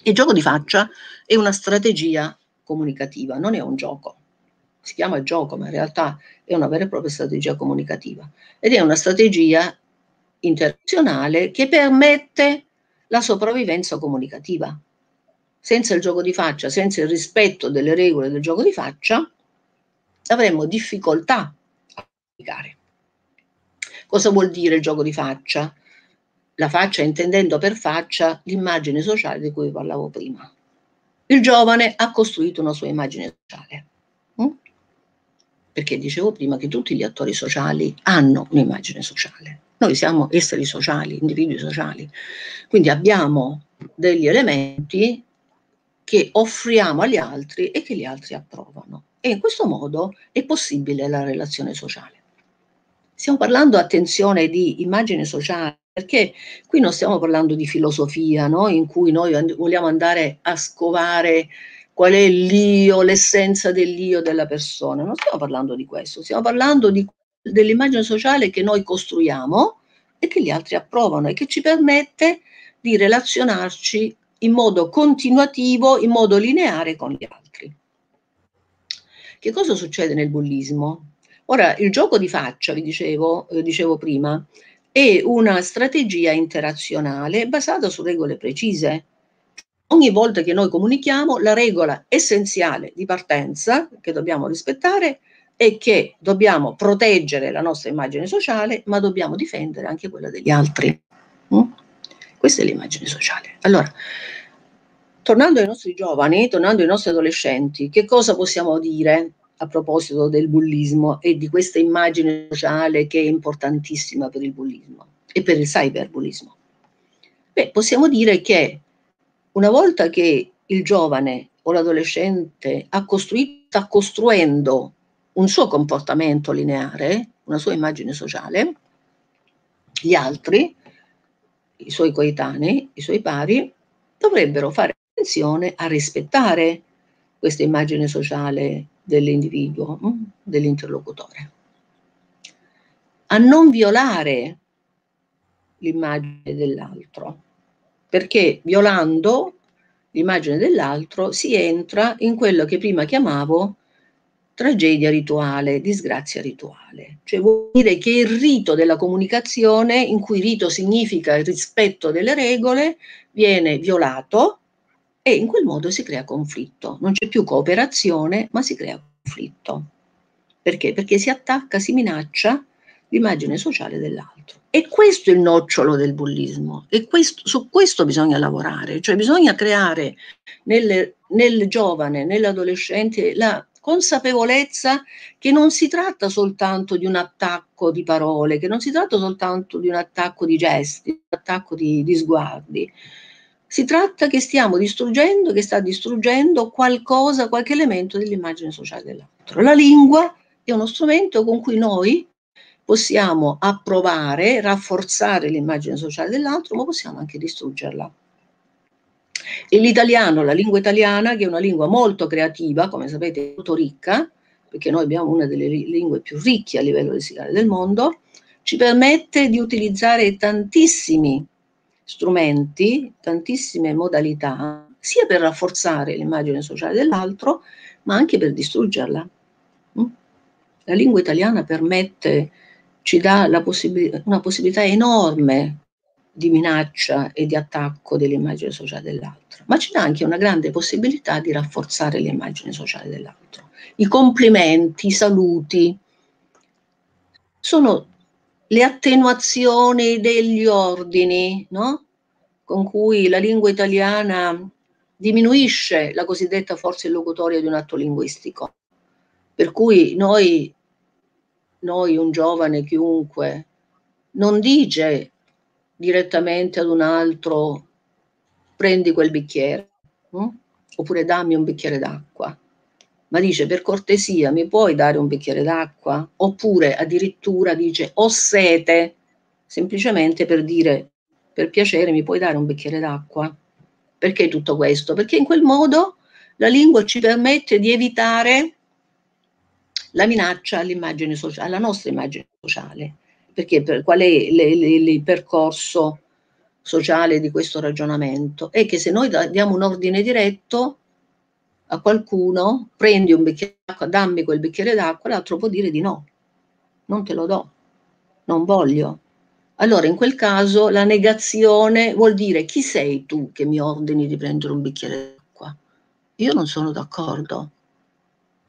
Il gioco di faccia è una strategia comunicativa, non è un gioco. Si chiama gioco, ma in realtà è una vera e propria strategia comunicativa. Ed è una strategia internazionale che permette la sopravvivenza comunicativa. Senza il gioco di faccia, senza il rispetto delle regole del gioco di faccia, avremmo difficoltà a comunicare. Cosa vuol dire il gioco di faccia? La faccia intendendo per faccia l'immagine sociale di cui parlavo prima. il giovane ha costruito una sua immagine sociale. Mm? Perché dicevo prima che tutti gli attori sociali hanno un'immagine sociale. Noi siamo esseri sociali, individui sociali, quindi abbiamo degli elementi che offriamo agli altri e che gli altri approvano. E in questo modo è possibile la relazione sociale. Stiamo parlando, attenzione, di immagine sociale, perché qui non stiamo parlando di filosofia, no? in cui noi and- vogliamo andare a scovare qual è l'io, l'essenza dell'io della persona. Non stiamo parlando di questo, stiamo parlando di dell'immagine sociale che noi costruiamo e che gli altri approvano e che ci permette di relazionarci in modo continuativo, in modo lineare con gli altri. Che cosa succede nel bullismo? Ora, il gioco di faccia, vi dicevo, eh, dicevo prima, è una strategia interazionale basata su regole precise. Ogni volta che noi comunichiamo, la regola essenziale di partenza che dobbiamo rispettare è che dobbiamo proteggere la nostra immagine sociale, ma dobbiamo difendere anche quella degli altri. Mm? Questa è l'immagine sociale. Allora, tornando ai nostri giovani, tornando ai nostri adolescenti, che cosa possiamo dire a proposito del bullismo e di questa immagine sociale che è importantissima per il bullismo e per il cyberbullismo? Beh, possiamo dire che una volta che il giovane o l'adolescente ha costruito, sta costruendo un suo comportamento lineare, una sua immagine sociale, gli altri, i suoi coetanei, i suoi pari, dovrebbero fare attenzione a rispettare questa immagine sociale dell'individuo, mm, dell'interlocutore, a non violare l'immagine dell'altro, perché violando l'immagine dell'altro si entra in quello che prima chiamavo tragedia rituale, disgrazia rituale. Cioè vuol dire che il rito della comunicazione, in cui rito significa il rispetto delle regole, viene violato e in quel modo si crea conflitto. Non c'è più cooperazione, ma si crea conflitto. Perché? Perché si attacca, si minaccia l'immagine sociale dell'altro. E questo è il nocciolo del bullismo e questo, su questo bisogna lavorare, cioè bisogna creare nel, nel giovane, nell'adolescente la consapevolezza che non si tratta soltanto di un attacco di parole, che non si tratta soltanto di un attacco di gesti, un attacco di, di sguardi. Si tratta che stiamo distruggendo, che sta distruggendo qualcosa, qualche elemento dell'immagine sociale dell'altro. La lingua è uno strumento con cui noi possiamo approvare, rafforzare l'immagine sociale dell'altro, ma possiamo anche distruggerla. E l'italiano, la lingua italiana, che è una lingua molto creativa, come sapete, molto ricca, perché noi abbiamo una delle lingue più ricche a livello lessicale del mondo, ci permette di utilizzare tantissimi strumenti, tantissime modalità, sia per rafforzare l'immagine sociale dell'altro, ma anche per distruggerla. Mm? La lingua italiana permette, ci dà possib- una possibilità enorme di minaccia e di attacco dell'immagine sociale dell'altro, ma ci dà anche una grande possibilità di rafforzare l'immagine sociale dell'altro. I complimenti, i saluti sono le attenuazioni degli ordini, no? con cui la lingua italiana diminuisce la cosiddetta forza illocutoria di un atto linguistico. Per cui noi, noi un giovane, chiunque, non dice direttamente ad un altro prendi quel bicchiere, hm? oppure dammi un bicchiere d'acqua, ma dice per cortesia mi puoi dare un bicchiere d'acqua? Oppure addirittura dice ho sete, semplicemente per dire per piacere mi puoi dare un bicchiere d'acqua? Perché tutto questo? Perché in quel modo la lingua ci permette di evitare la minaccia all'immagine sociale, alla nostra immagine sociale perché per, qual è il percorso sociale di questo ragionamento? È che se noi diamo un ordine diretto a qualcuno, prendi un bicchiere d'acqua, dammi quel bicchiere d'acqua, l'altro può dire di no, non te lo do, non voglio. Allora in quel caso la negazione vuol dire chi sei tu che mi ordini di prendere un bicchiere d'acqua? Io non sono d'accordo.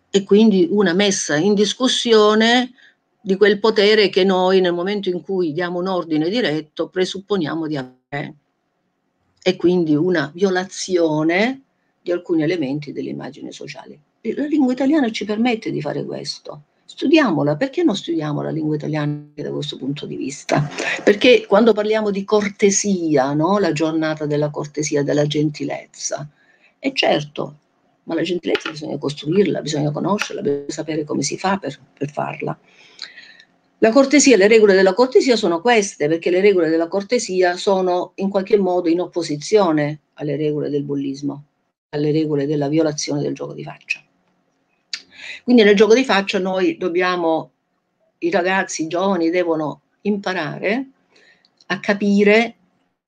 E quindi una messa in discussione di quel potere che noi nel momento in cui diamo un ordine diretto presupponiamo di avere. E quindi una violazione di alcuni elementi dell'immagine sociale. La lingua italiana ci permette di fare questo. Studiamola, perché non studiamo la lingua italiana da questo punto di vista? Perché quando parliamo di cortesia, no? la giornata della cortesia, della gentilezza, è certo, ma la gentilezza bisogna costruirla, bisogna conoscerla, bisogna sapere come si fa per, per farla. La cortesia, le regole della cortesia sono queste, perché le regole della cortesia sono in qualche modo in opposizione alle regole del bullismo, alle regole della violazione del gioco di faccia. Quindi nel gioco di faccia noi dobbiamo, i ragazzi, i giovani devono imparare a capire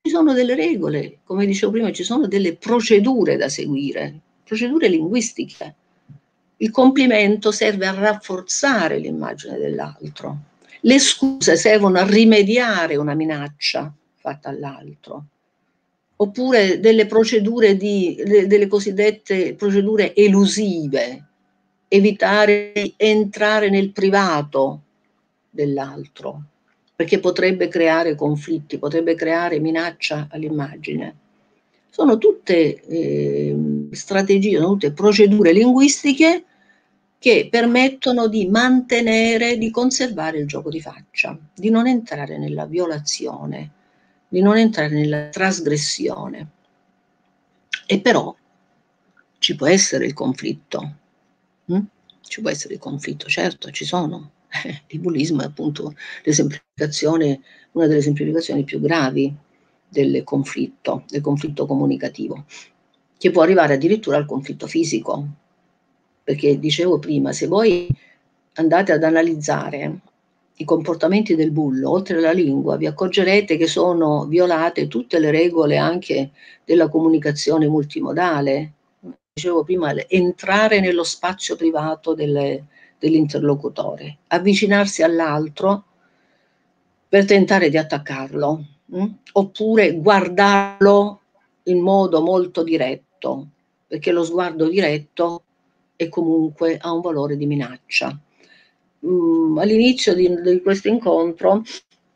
ci sono delle regole, come dicevo prima, ci sono delle procedure da seguire, procedure linguistiche. Il complimento serve a rafforzare l'immagine dell'altro le scuse servono a rimediare una minaccia fatta all'altro, oppure delle procedure di, delle cosiddette procedure elusive, evitare di entrare nel privato dell'altro, perché potrebbe creare conflitti, potrebbe creare minaccia all'immagine. Sono tutte eh, strategie, sono tutte procedure linguistiche che permettono di mantenere, di conservare il gioco di faccia, di non entrare nella violazione, di non entrare nella trasgressione. E però ci può essere il conflitto. Hm? Ci può essere il conflitto, certo, ci sono. Il bullismo è appunto l'esemplificazione, una delle semplificazioni più gravi del conflitto, del conflitto comunicativo, che può arrivare addirittura al conflitto fisico, perché dicevo prima, se voi andate ad analizzare i comportamenti del bullo, oltre alla lingua, vi accorgerete che sono violate tutte le regole anche della comunicazione multimodale. Dicevo prima, entrare nello spazio privato delle, dell'interlocutore, avvicinarsi all'altro per tentare di attaccarlo, mh? Hm? oppure guardarlo in modo molto diretto, perché lo sguardo diretto e comunque ha un valore di minaccia. Mm, all'inizio di, di, questo incontro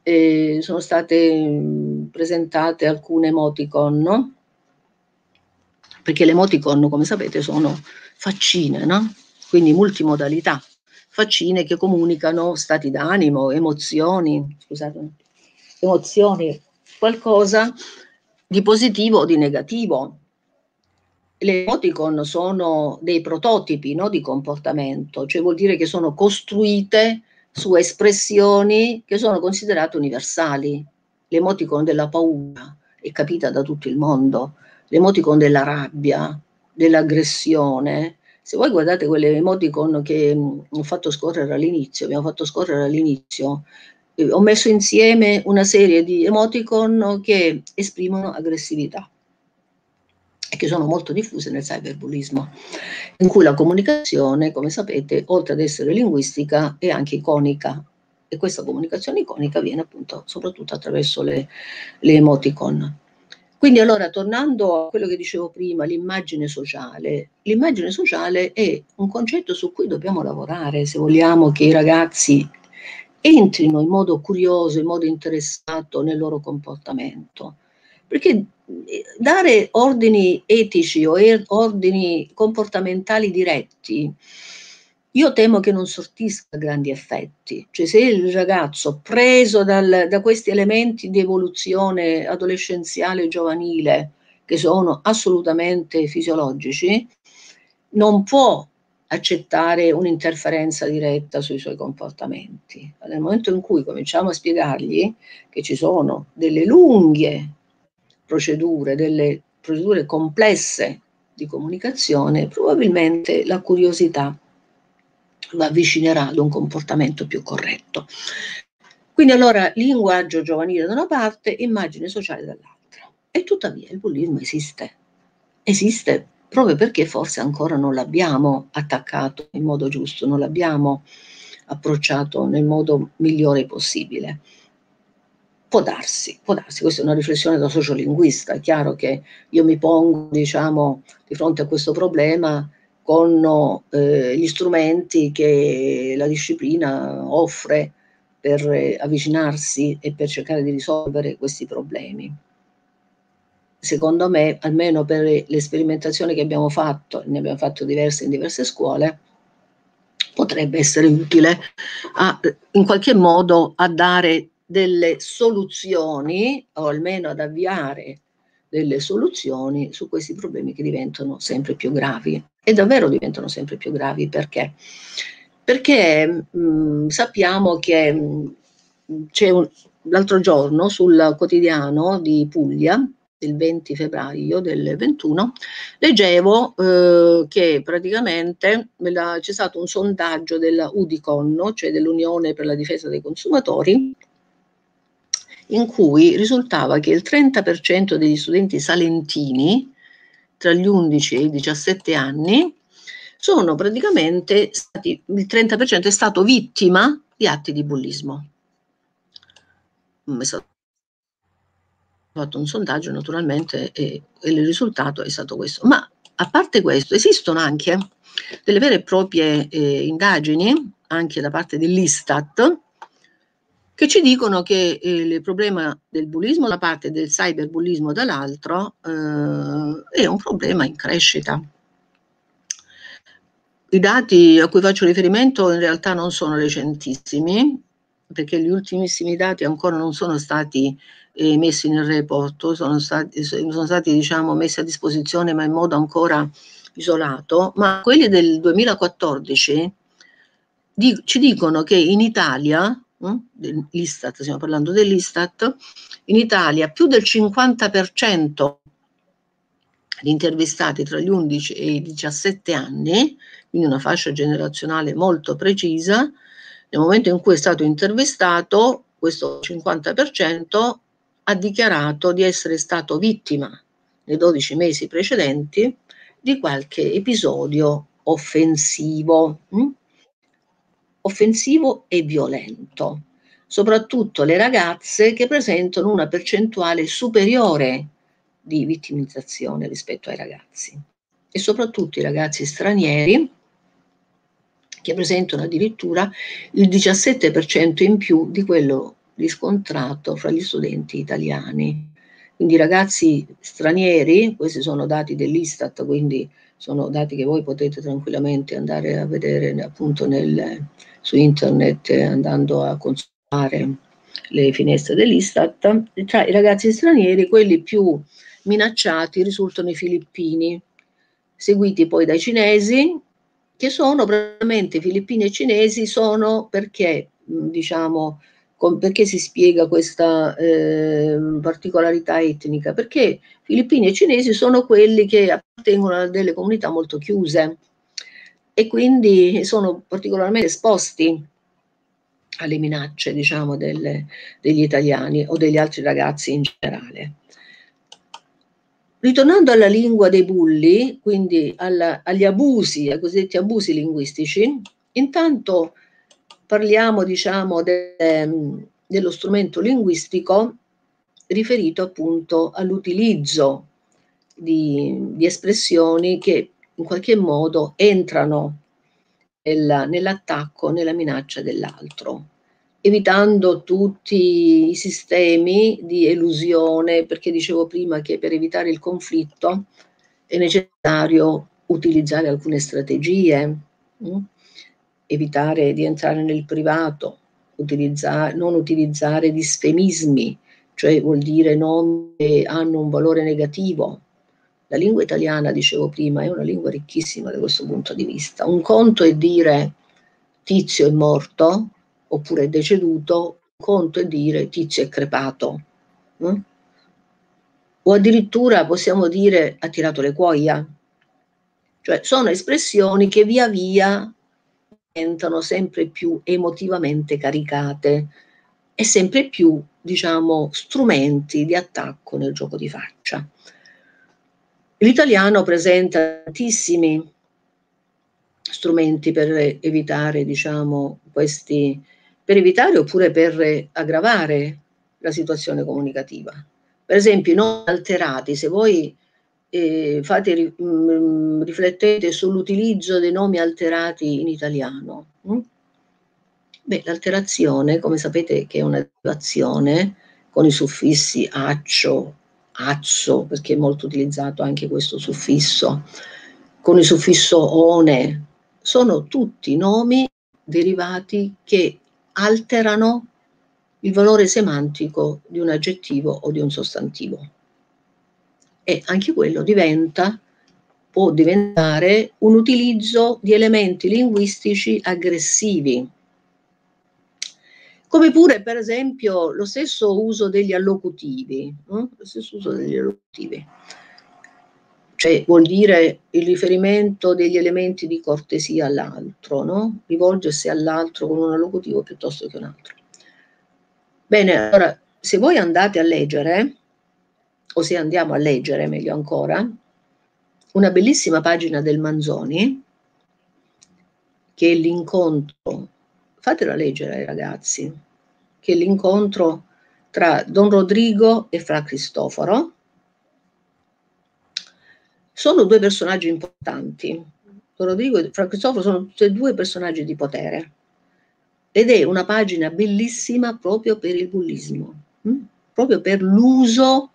eh, sono state mm, presentate alcune emoticon, no? perché le emoticon, come sapete, sono faccine, no? quindi multimodalità, faccine che comunicano stati d'animo, emozioni, scusate, emozioni, qualcosa di positivo o di negativo, le emoticon sono dei prototipi no, di comportamento, cioè vuol dire che sono costruite su espressioni che sono considerate universali. L'emoticon della paura è capita da tutto il mondo, l'emoticon della rabbia, dell'aggressione. Se voi guardate quelle emoticon che mm, ho fatto scorrere all'inizio, abbiamo fatto scorrere all'inizio, eh, ho messo insieme una serie di emoticon che esprimono aggressività e che sono molto diffuse nel cyberbullismo, in cui la comunicazione, come sapete, oltre ad essere linguistica, è anche iconica. E questa comunicazione iconica viene appunto soprattutto attraverso le, le emoticon. Quindi allora, tornando a quello che dicevo prima, l'immagine sociale, l'immagine sociale è un concetto su cui dobbiamo lavorare se vogliamo che i ragazzi entrino in modo curioso, in modo interessato nel loro comportamento. Perché dare ordini etici o er, ordini comportamentali diretti, io temo che non sortisca grandi effetti. Cioè se il ragazzo preso dal, da questi elementi di evoluzione adolescenziale e giovanile, che sono assolutamente fisiologici, non può accettare un'interferenza diretta sui suoi comportamenti. Nel momento in cui cominciamo a spiegargli che ci sono delle lunghe procedure, delle procedure complesse di comunicazione, probabilmente la curiosità lo avvicinerà ad un comportamento più corretto. Quindi allora linguaggio giovanile da una parte, immagine sociale dall'altra. E tuttavia il bullismo esiste. Esiste proprio perché forse ancora non l'abbiamo attaccato in modo giusto, non l'abbiamo approcciato nel modo migliore possibile. Può darsi, può darsi, questa è una riflessione da sociolinguista, è chiaro che io mi pongo diciamo, di fronte a questo problema con eh, gli strumenti che la disciplina offre per avvicinarsi e per cercare di risolvere questi problemi. secondo me, almeno per le sperimentazioni che abbiamo fatto, ne abbiamo fatto diverse in diverse scuole, potrebbe essere utile a, in qualche modo a dare delle soluzioni o almeno ad avviare delle soluzioni su questi problemi che diventano sempre più gravi e davvero diventano sempre più gravi perché? Perché mh, sappiamo che mh, c'è un, l'altro giorno sul quotidiano di Puglia il 20 febbraio del 21, leggevo eh, che praticamente c'è stato un sondaggio della Udicon, cioè dell'Unione per la difesa dei consumatori, in cui risultava che il 30% degli studenti salentini tra gli 11 e i 17 anni sono praticamente stati, il 30% è stato vittima di atti di bullismo. È stato fatto un sondaggio naturalmente e, e il risultato è stato questo. Ma a parte questo, esistono anche delle vere e proprie eh, indagini, anche da parte dell'Istat, che ci dicono che eh, il problema del bullismo da parte del cyberbullismo dall'altro eh, è un problema in crescita. I dati a cui faccio riferimento in realtà non sono recentissimi, perché gli ultimissimi dati ancora non sono stati eh, messi nel report, sono stati, sono stati diciamo, messi a disposizione ma in modo ancora isolato, ma quelli del 2014 di, ci dicono che in Italia l'Istat, stiamo parlando dell'Istat, in Italia più del 50% di intervistati tra gli 11 e i 17 anni, quindi una fascia generazionale molto precisa, nel momento in cui è stato intervistato, questo 50% ha dichiarato di essere stato vittima nei 12 mesi precedenti di qualche episodio offensivo. Hm? Offensivo e violento, soprattutto le ragazze che presentano una percentuale superiore di vittimizzazione rispetto ai ragazzi e soprattutto i ragazzi stranieri che presentano addirittura il 17% in più di quello riscontrato fra gli studenti italiani. Quindi ragazzi stranieri, questi sono dati dell'Istat, quindi sono dati che voi potete tranquillamente andare a vedere appunto nel, su internet andando a consultare le finestre dell'Istat, tra i ragazzi stranieri quelli più minacciati risultano i filippini, seguiti poi dai cinesi, che sono praticamente filippini e cinesi sono perché, diciamo, con, perché si spiega questa eh, particolarità etnica? Perché filippini e cinesi sono quelli che appartengono a delle comunità molto chiuse, e quindi sono particolarmente esposti alle minacce, diciamo, delle, degli italiani o degli altri ragazzi in generale. Ritornando alla lingua dei bulli, quindi alla, agli abusi, ai cosiddetti abusi linguistici, intanto parliamo, diciamo, de, dello strumento linguistico riferito appunto all'utilizzo di, di espressioni che in qualche modo entrano nel, nell'attacco, nella minaccia dell'altro, evitando tutti i sistemi di elusione, perché dicevo prima che per evitare il conflitto è necessario utilizzare alcune strategie, mh? Mm? evitare di entrare nel privato, utilizzare, non utilizzare disfemismi, cioè vuol dire nomi che hanno un valore negativo, la lingua italiana, dicevo prima, è una lingua ricchissima da questo punto di vista. Un conto è dire tizio è morto oppure è deceduto, un conto è dire tizio è crepato. Eh? O addirittura possiamo dire ha tirato le cuoia. Cioè sono espressioni che via via diventano sempre più emotivamente caricate e sempre più, diciamo, strumenti di attacco nel gioco di faccia. L'italiano presenta tantissimi strumenti per evitare, diciamo, questi, per evitare oppure per aggravare la situazione comunicativa. Per esempio, i non alterati, se voi eh, fate, mh, mm, riflettete sull'utilizzo dei nomi alterati in italiano, mh? beh, l'alterazione, come sapete, che è una derivazione con i suffissi accio, azzo, perché è molto utilizzato anche questo suffisso, con il suffisso one, sono tutti nomi derivati che alterano il valore semantico di un aggettivo o di un sostantivo. E anche quello diventa, può diventare un utilizzo di elementi linguistici aggressivi, come pure per esempio lo stesso uso degli allocutivi, no? lo stesso uso degli allocutivi, cioè vuol dire il riferimento degli elementi di cortesia all'altro, no? rivolgersi all'altro con un allocutivo piuttosto che un altro. Bene, allora, se voi andate a leggere, o se andiamo a leggere meglio ancora, una bellissima pagina del Manzoni, che è l'incontro, fatela leggere ai ragazzi, che è l'incontro tra Don Rodrigo e Fra Cristoforo. Sono due personaggi importanti. Don Rodrigo e Fra Cristoforo sono tutti e due personaggi di potere ed è una pagina bellissima proprio per il bullismo, hm? proprio per l'uso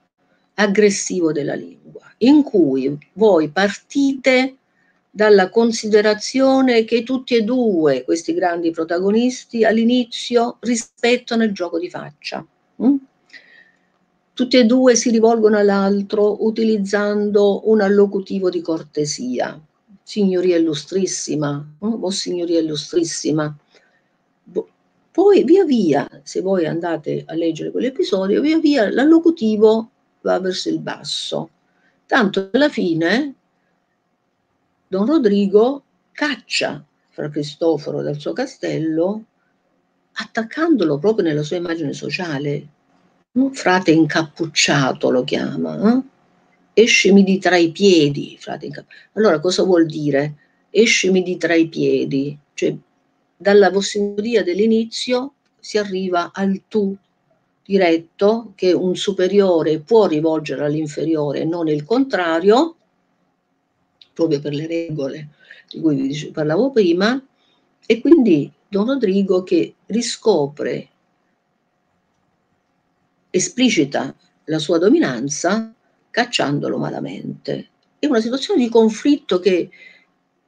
aggressivo della lingua, in cui voi partite dalla considerazione che tutti e due questi grandi protagonisti all'inizio rispettano il gioco di faccia. Hm? Tutti e due si rivolgono all'altro utilizzando un allocutivo di cortesia. Signoria illustrissima, hm? o signoria illustrissima, poi via via, se voi andate a leggere quell'episodio, via via l'allocutivo va verso il basso. Tanto alla fine Don Rodrigo caccia Fra Cristoforo dal suo castello attaccandolo proprio nella sua immagine sociale. Un frate incappucciato lo chiama. Eh? Escimi di tra i piedi, frate. Allora cosa vuol dire? Escimi di tra i piedi, cioè dalla vossignoria dell'inizio si arriva al tu diretto che un superiore può rivolgere all'inferiore non il contrario, proprio per le regole di cui vi parlavo prima, e quindi Don Rodrigo che riscopre, esplicita la sua dominanza cacciandolo malamente. È una situazione di conflitto che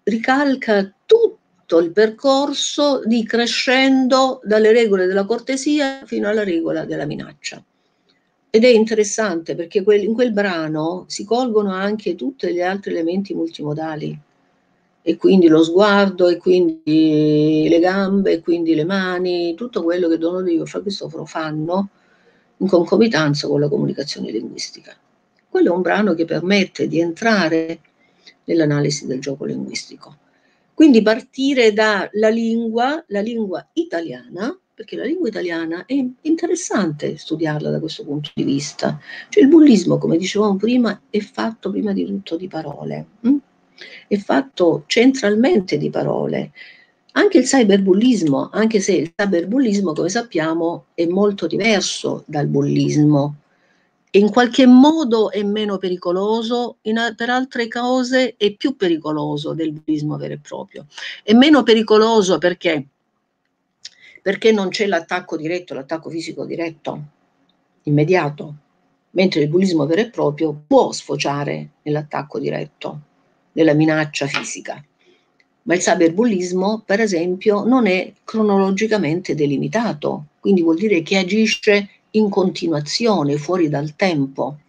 ricalca tutto il percorso di crescendo dalle regole della cortesia fino alla regola della minaccia. Ed è interessante perché quel, in quel brano si colgono anche tutti gli altri elementi multimodali, e quindi lo sguardo, e quindi le gambe, e quindi le mani, tutto quello che Don Rodrigo e Cristoforo fanno in concomitanza con la comunicazione linguistica. Quello è un brano che permette di entrare nell'analisi del gioco linguistico. Quindi partire dalla lingua, la lingua italiana, perché la lingua italiana è interessante studiarla da questo punto di vista. Cioè il bullismo, come dicevamo prima, è fatto prima di tutto di parole, hm? è fatto centralmente di parole. Anche il cyberbullismo, anche se il cyberbullismo, come sappiamo, è molto diverso dal bullismo, in qualche modo è meno pericoloso, in, per altre cose è più pericoloso del bullismo vero e proprio. È meno pericoloso perché? Perché non c'è l'attacco diretto, l'attacco fisico diretto, immediato, mentre il bullismo vero e proprio può sfociare nell'attacco diretto, nella minaccia fisica. Ma il cyberbullismo, per esempio, non è cronologicamente delimitato, quindi vuol dire che agisce in continuazione, fuori dal tempo.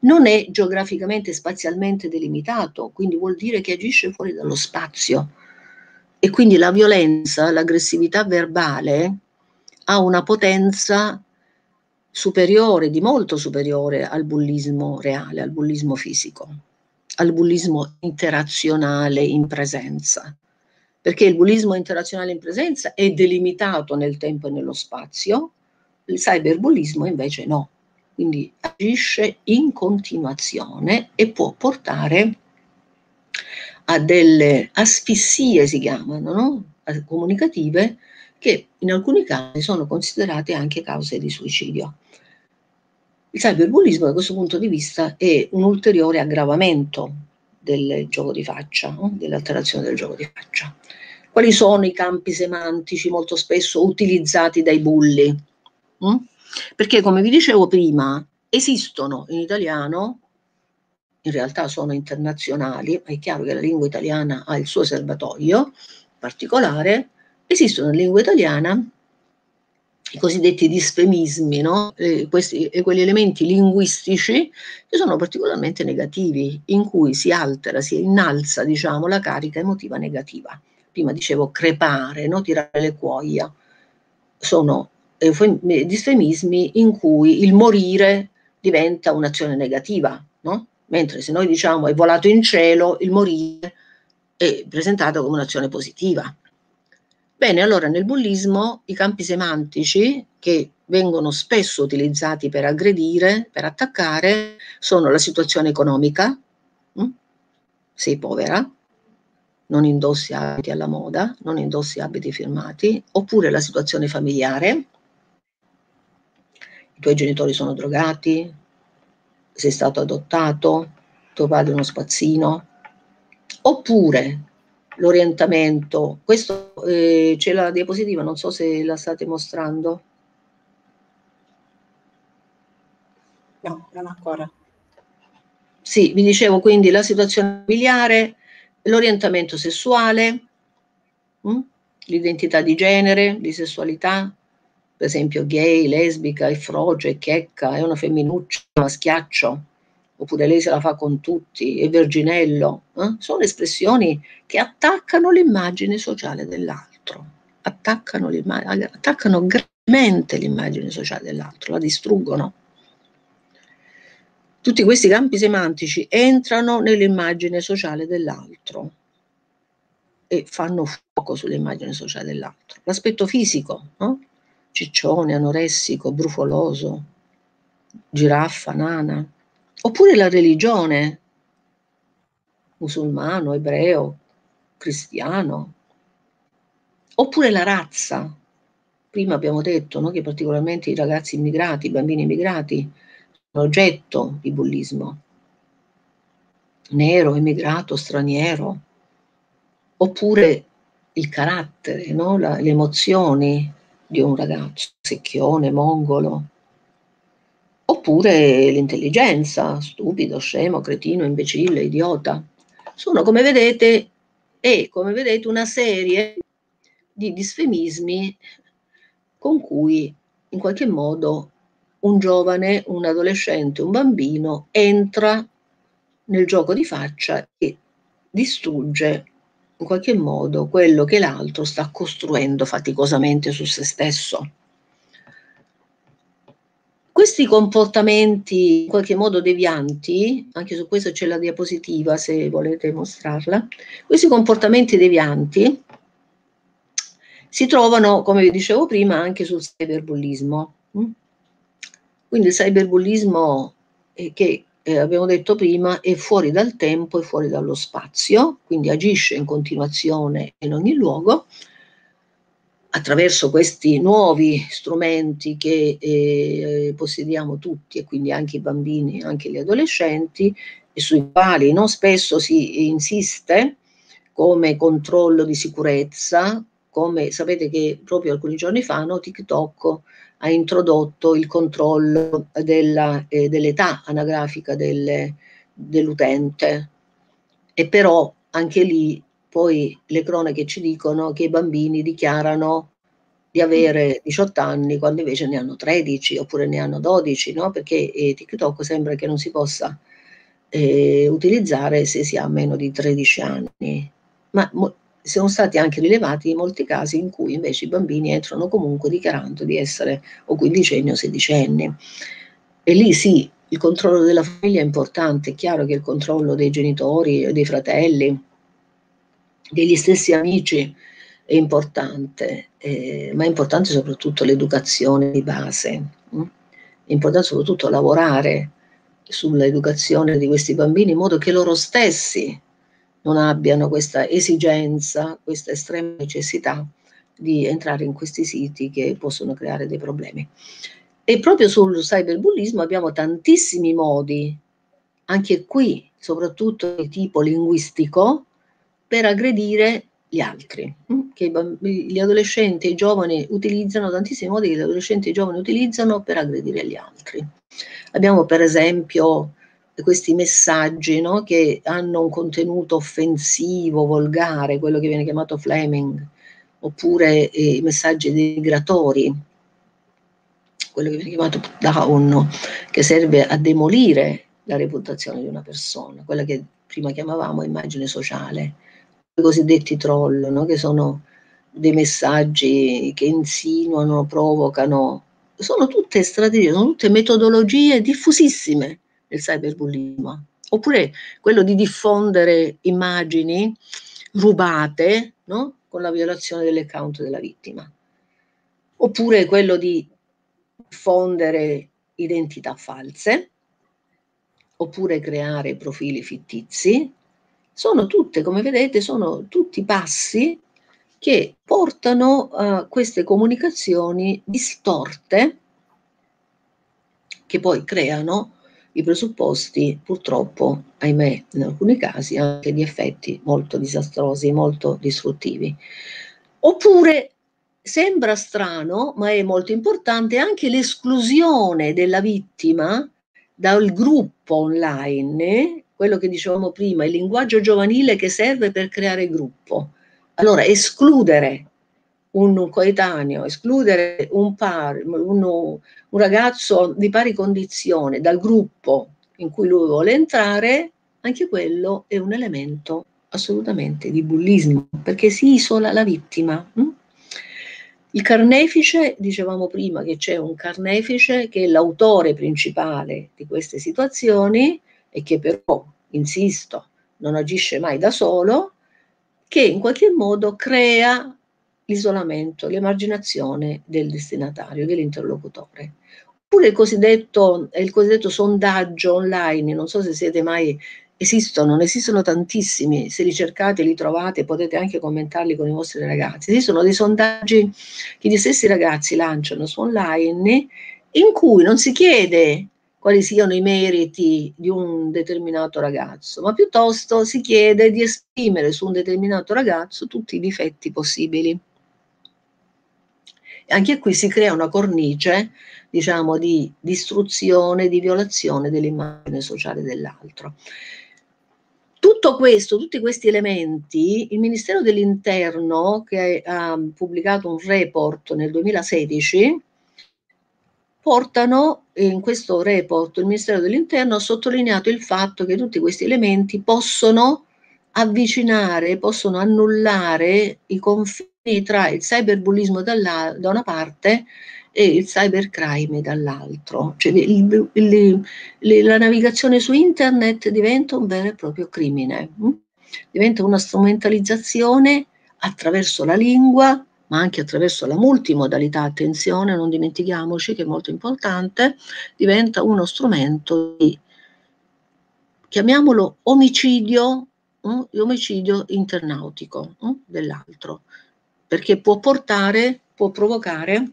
Non è geograficamente spazialmente delimitato, quindi vuol dire che agisce fuori dallo spazio. E quindi la violenza, l'aggressività verbale ha una potenza superiore, di molto superiore al bullismo reale, al bullismo fisico, al bullismo interazionale in presenza. Perché il bullismo interazionale in presenza è delimitato nel tempo e nello spazio, il cyberbullismo invece no, quindi agisce in continuazione e può portare a delle asfissie, si chiamano, no? comunicative, che in alcuni casi sono considerate anche cause di suicidio. Il cyberbullismo da questo punto di vista è un ulteriore aggravamento del gioco di faccia, no? dell'alterazione del gioco di faccia. Quali sono i campi semantici molto spesso utilizzati dai bulli? Mm? Perché come vi dicevo prima, esistono in italiano, in realtà sono internazionali, ma è chiaro che la lingua italiana ha il suo serbatoio particolare, esistono in lingua italiana i cosiddetti disfemismi, no? eh, questi, eh, quegli elementi linguistici che sono particolarmente negativi, in cui si altera, si innalza diciamo, la carica emotiva negativa. Prima dicevo crepare, no? tirare le cuoia. Sono eh, disfemismi in cui il morire diventa un'azione negativa, no? Mentre se noi diciamo è volato in cielo, il morire è presentato come un'azione positiva. Bene, allora nel bullismo i campi semantici che vengono spesso utilizzati per aggredire, per attaccare, sono la situazione economica, hm? sei povera, non indossi abiti alla moda, non indossi abiti firmati, oppure la situazione familiare, i tuoi genitori sono drogati, sei stato adottato, tuo padre è uno spazzino, oppure l'orientamento. Questo eh, c'è la diapositiva, non so se la state mostrando. No, non ancora. Sì, vi dicevo quindi la situazione familiare, l'orientamento sessuale, hm? l'identità di genere, di sessualità, per esempio gay, lesbica, è froge, è checca, è una femminuccia, una schiaccio oppure lei se la fa con tutti, è verginello, eh? sono espressioni che attaccano l'immagine sociale dell'altro, attaccano, attaccano gravemente l'immagine sociale dell'altro, la distruggono. Tutti questi campi semantici entrano nell'immagine sociale dell'altro e fanno fuoco sull'immagine sociale dell'altro. L'aspetto fisico, no? Ciccione, anoressico, brufoloso, giraffa, nana, Oppure la religione, musulmano, ebreo, cristiano. Oppure la razza. Prima abbiamo detto no, che particolarmente i ragazzi immigrati, i bambini immigrati, sono oggetto di bullismo. Nero, immigrato, straniero. Oppure il carattere, no? La, le emozioni di un ragazzo, secchione, mongolo, oppure l'intelligenza, stupido, scemo, cretino, imbecille, idiota. Sono, come vedete, e come vedete una serie di disfemismi con cui in qualche modo un giovane, un adolescente, un bambino entra nel gioco di faccia e distrugge in qualche modo quello che l'altro sta costruendo faticosamente su se stesso. Questi comportamenti in qualche modo devianti, anche su questo c'è la diapositiva se volete mostrarla, questi comportamenti devianti si trovano, come vi dicevo prima, anche sul cyberbullismo. Quindi il cyberbullismo che eh, abbiamo detto prima è fuori dal tempo e fuori dallo spazio, quindi agisce in continuazione in ogni luogo attraverso questi nuovi strumenti che eh, possediamo tutti e quindi anche i bambini, anche gli adolescenti, e sui quali non spesso si insiste come controllo di sicurezza, come sapete che proprio alcuni giorni fa no, TikTok ha introdotto il controllo della, eh, dell'età anagrafica del, dell'utente e però anche lì poi le cronache ci dicono che i bambini dichiarano di avere 18 anni quando invece ne hanno 13 oppure ne hanno 12, no? perché eh, TikTok sembra che non si possa eh, utilizzare se si ha meno di 13 anni. Ma mo- sono stati anche rilevati molti casi in cui invece i bambini entrano comunque dichiarando di essere o quindicenni o sedicenni. E lì sì, il controllo della famiglia è importante, è chiaro che il controllo dei genitori, dei fratelli, degli stessi amici è importante, eh, ma è importante soprattutto l'educazione di base. Hm? È importante soprattutto lavorare sull'educazione di questi bambini in modo che loro stessi non abbiano questa esigenza, questa estrema necessità di entrare in questi siti che possono creare dei problemi. E proprio sul cyberbullismo abbiamo tantissimi modi, anche qui, soprattutto di tipo linguistico, per aggredire gli altri, mm, che gli adolescenti e i giovani utilizzano, tantissimi modi che gli adolescenti e i giovani utilizzano per aggredire gli altri. Abbiamo per esempio questi messaggi no, che hanno un contenuto offensivo, volgare, quello che viene chiamato flaming, oppure eh, messaggi denigratori, quello che viene chiamato down, che serve a demolire la reputazione di una persona, quella che prima chiamavamo immagine sociale i cosiddetti troll, no? che sono dei messaggi che insinuano, provocano, sono tutte strategie, sono tutte metodologie diffusissime nel cyberbullismo. Oppure quello di diffondere immagini rubate no? con la violazione dell'account della vittima. Oppure quello di diffondere identità false, oppure creare profili fittizi sono tutte, come vedete, sono tutti passi che portano a queste comunicazioni distorte che poi creano i presupposti, purtroppo, ahimè, in alcuni casi anche di effetti molto disastrosi, molto distruttivi. Oppure sembra strano, ma è molto importante anche l'esclusione della vittima dal gruppo online quello che dicevamo prima, il linguaggio giovanile che serve per creare gruppo. Allora, escludere un coetaneo, escludere un, par, uno, un ragazzo di pari condizione dal gruppo in cui lui vuole entrare, anche quello è un elemento assolutamente di bullismo, perché si isola la vittima. Hm? Il carnefice, dicevamo prima che c'è un carnefice che è l'autore principale di queste situazioni, e che però, insisto, non agisce mai da solo, che in qualche modo crea l'isolamento, l'emarginazione del destinatario, dell'interlocutore. Oppure il cosiddetto, il cosiddetto sondaggio online, non so se siete mai esistono, ne esistono tantissimi, se li cercate li trovate, potete anche commentarli con i vostri ragazzi. Esistono dei sondaggi che gli stessi ragazzi lanciano su online in cui non si chiede quali siano i meriti di un determinato ragazzo, ma piuttosto si chiede di esprimere su un determinato ragazzo tutti i difetti possibili. Anche qui si crea una cornice, diciamo, di distruzione, di violazione dell'immagine sociale dell'altro. Tutto questo, tutti questi elementi, il Ministero dell'Interno, che ha pubblicato un report nel 2016, portano in questo report il Ministero dell'Interno ha sottolineato il fatto che tutti questi elementi possono avvicinare, possono annullare i confini tra il cyberbullismo da una parte e il cybercrime dall'altro. Cioè, il, il, il, la navigazione su internet diventa un vero e proprio crimine, hm? diventa una strumentalizzazione attraverso la lingua ma anche attraverso la multimodalità, attenzione, non dimentichiamoci che è molto importante, diventa uno strumento di, chiamiamolo omicidio, eh, omicidio internautico eh, dell'altro, perché può portare, può provocare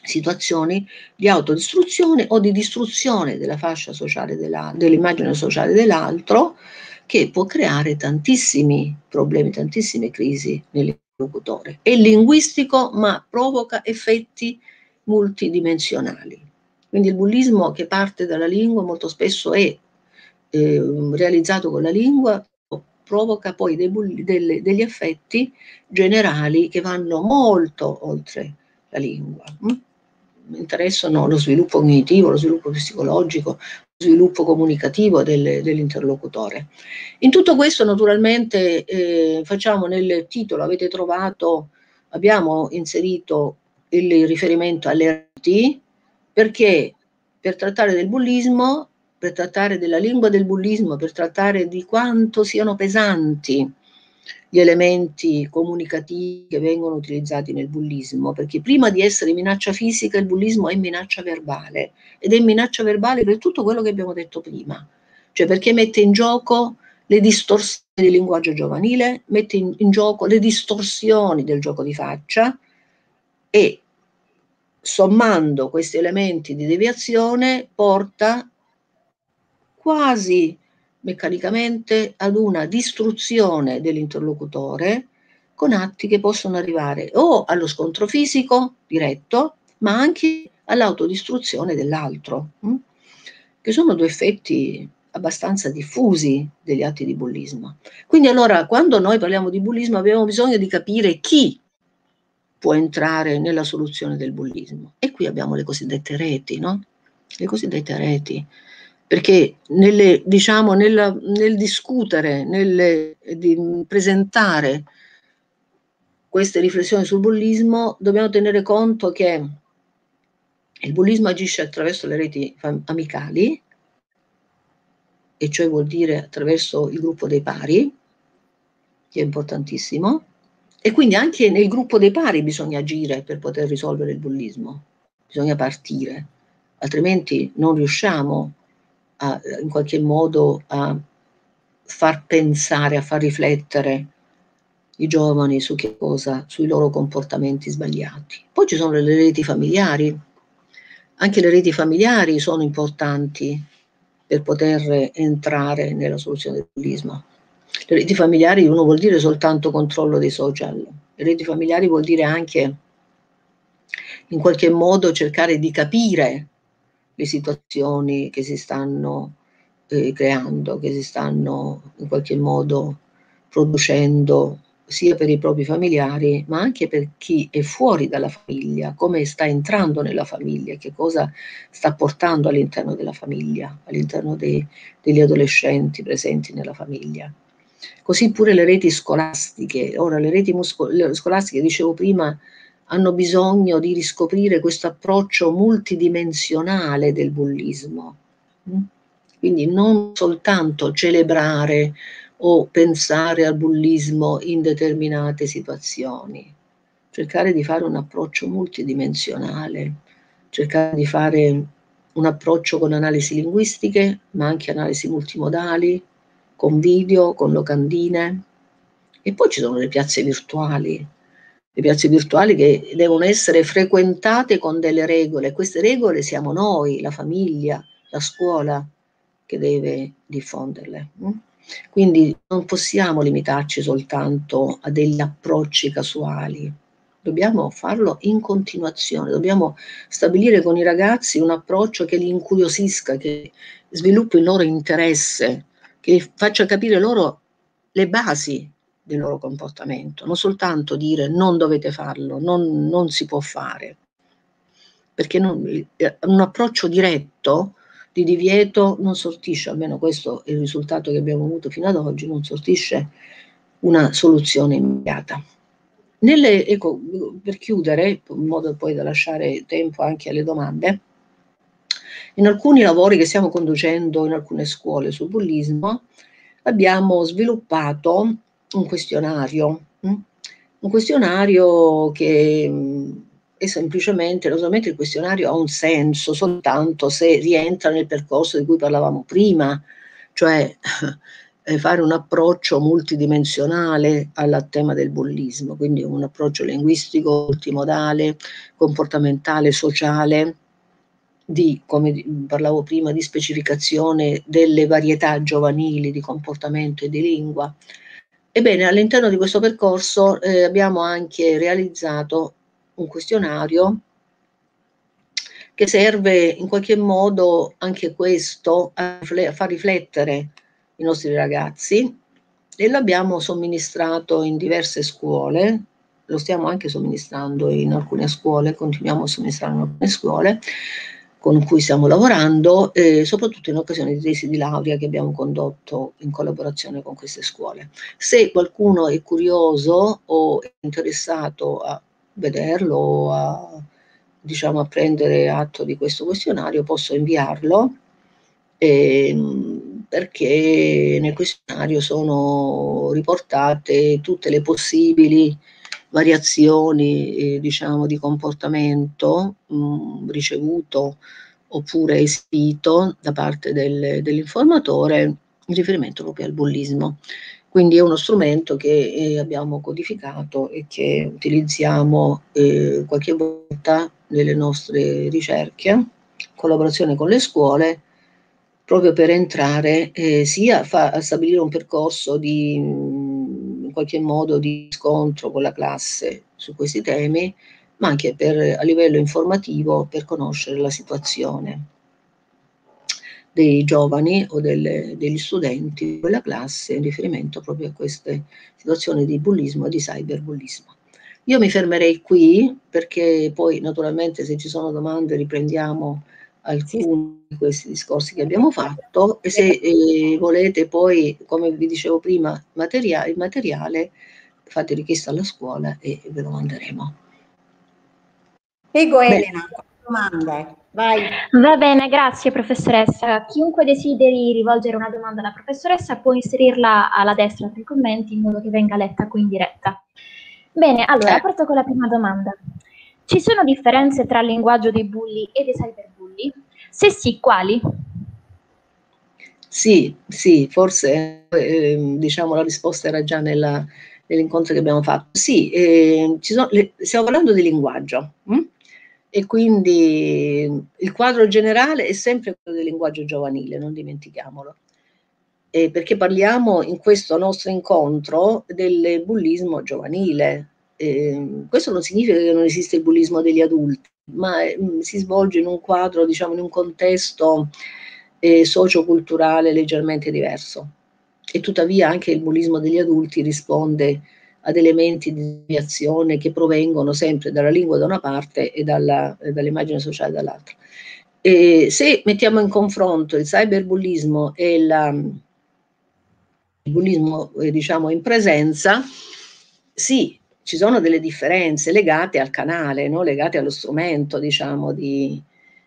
situazioni di autodistruzione o di distruzione della fascia sociale della, dell'immagine sociale dell'altro che può creare tantissimi problemi, tantissime crisi nelle interlocutore. È linguistico ma provoca effetti multidimensionali. Quindi il bullismo che parte dalla lingua molto spesso è eh, realizzato con la lingua, provoca poi dei delle, degli effetti generali che vanno molto oltre la lingua. Mm? interessano lo sviluppo cognitivo, lo sviluppo psicologico, sviluppo comunicativo del, dell'interlocutore. In tutto questo naturalmente eh, facciamo nel titolo, avete trovato, abbiamo inserito il riferimento all'RT perché per trattare del bullismo, per trattare della lingua del bullismo, per trattare di quanto siano pesanti gli elementi comunicativi che vengono utilizzati nel bullismo, perché prima di essere minaccia fisica il bullismo è minaccia verbale ed è minaccia verbale per tutto quello che abbiamo detto prima, cioè perché mette in gioco le distorsioni del linguaggio giovanile, mette in, in gioco le distorsioni del gioco di faccia e sommando questi elementi di deviazione porta quasi meccanicamente ad una distruzione dell'interlocutore con atti che possono arrivare o allo scontro fisico diretto, ma anche all'autodistruzione dell'altro, hm? che sono due effetti abbastanza diffusi degli atti di bullismo. Quindi allora quando noi parliamo di bullismo abbiamo bisogno di capire chi può entrare nella soluzione del bullismo. E qui abbiamo le cosiddette reti, no? Le cosiddette reti. Perché nelle, diciamo, nella, nel discutere, nel di presentare queste riflessioni sul bullismo, dobbiamo tenere conto che il bullismo agisce attraverso le reti amicali, e cioè vuol dire attraverso il gruppo dei pari, che è importantissimo, e quindi anche nel gruppo dei pari bisogna agire per poter risolvere il bullismo, bisogna partire, altrimenti non riusciamo a, in qualche modo a far pensare, a far riflettere i giovani su che cosa, sui loro comportamenti sbagliati. Poi ci sono le reti familiari. Anche le reti familiari sono importanti per poter entrare nella soluzione del bullismo. Le reti familiari uno vuol dire soltanto controllo dei social, le reti familiari vuol dire anche in qualche modo cercare di capire le situazioni che si stanno eh, creando, che si stanno in qualche modo producendo sia per i propri familiari, ma anche per chi è fuori dalla famiglia, come sta entrando nella famiglia, che cosa sta portando all'interno della famiglia, all'interno dei, degli adolescenti presenti nella famiglia. Così pure le reti scolastiche. Ora, le reti musco- scolastiche, dicevo prima, hanno bisogno di riscoprire questo approccio multidimensionale del bullismo. Mm? Quindi non soltanto celebrare o pensare al bullismo in determinate situazioni. Cercare di fare un approccio multidimensionale, cercare di fare un approccio con analisi linguistiche, ma anche analisi multimodali, con video, con locandine. E poi ci sono le piazze virtuali, le piazze virtuali che devono essere frequentate con delle regole. Queste regole siamo noi, la famiglia, la scuola, che deve diffonderle. Mm? Quindi non possiamo limitarci soltanto a degli approcci casuali, dobbiamo farlo in continuazione, dobbiamo stabilire con i ragazzi un approccio che li incuriosisca, che sviluppi il loro interesse, che faccia capire loro le basi del loro comportamento, non soltanto dire non dovete farlo, non, non si può fare, perché non, eh, un approccio diretto di divieto non sortisce, almeno questo è il risultato che abbiamo avuto fino ad oggi, non sortisce una soluzione immediata. Nelle, ecco, per chiudere, in modo poi da lasciare tempo anche alle domande, in alcuni lavori che stiamo conducendo in alcune scuole sul bullismo, abbiamo sviluppato un questionario, hm? un questionario che e semplicemente, solamente il questionario ha un senso soltanto se rientra nel percorso di cui parlavamo prima, cioè eh, fare un approccio multidimensionale al tema del bullismo, quindi un approccio linguistico, multimodale, comportamentale, sociale, di, come parlavo prima, di specificazione delle varietà giovanili di comportamento e di lingua. Ebbene, all'interno di questo percorso eh, abbiamo anche realizzato un questionario che serve in qualche modo anche questo a, far riflettere i nostri ragazzi e l'abbiamo somministrato in diverse scuole, lo stiamo anche somministrando in alcune scuole, continuiamo a somministrarlo in alcune scuole con cui stiamo lavorando, eh, soprattutto in occasione di tesi di laurea che abbiamo condotto in collaborazione con queste scuole. Se qualcuno è curioso o è interessato a vederlo, a, diciamo, a prendere atto di questo questionario, posso inviarlo eh, perché nel questionario sono riportate tutte le possibili variazioni eh, diciamo, di comportamento mh, mm, ricevuto oppure esibito da parte del, dell'informatore in riferimento proprio al bullismo. Quindi è uno strumento che eh, abbiamo codificato e che utilizziamo eh, qualche volta nelle nostre ricerche, collaborazione con le scuole, proprio per entrare eh, sia fa, a stabilire un percorso di in qualche modo di scontro con la classe su questi temi, ma anche per, a livello informativo per conoscere la situazione dei giovani o delle, degli studenti di quella classe in riferimento proprio a queste situazioni di bullismo e di cyberbullismo. Io mi fermerei qui perché poi naturalmente se ci sono domande riprendiamo alcuni di questi discorsi che abbiamo fatto e se eh, volete poi, come vi dicevo prima, materia il materiale fate richiesta alla scuola e ve lo manderemo. Prego Elena, domande. Vai. Va bene, grazie professoressa. Chiunque desideri rivolgere una domanda alla professoressa può inserirla alla destra tra i commenti in modo che venga letta qui in diretta. Bene, allora eh. parto con la prima domanda. Ci sono differenze tra il linguaggio dei bulli e dei cyberbulli? Se sì, quali? Sì, sì, forse eh, diciamo la risposta era già nella, nell'incontro che abbiamo fatto. Sì, eh, sono, le, stiamo parlando di linguaggio. Hm? e quindi il quadro generale è sempre quello del linguaggio giovanile, non dimentichiamolo. Eh, perché parliamo in questo nostro incontro del bullismo giovanile. Eh, questo non significa che non esiste il bullismo degli adulti, ma eh, si svolge in un quadro, diciamo, in un contesto eh, socioculturale leggermente diverso. E tuttavia anche il bullismo degli adulti risponde ad elementi di deviazione che provengono sempre dalla lingua da una parte e dalla, dall'immagine sociale dall'altra. E se mettiamo in confronto il cyberbullismo e la, il bullismo eh, diciamo in presenza, sì, ci sono delle differenze legate al canale, no? legate allo strumento diciamo di,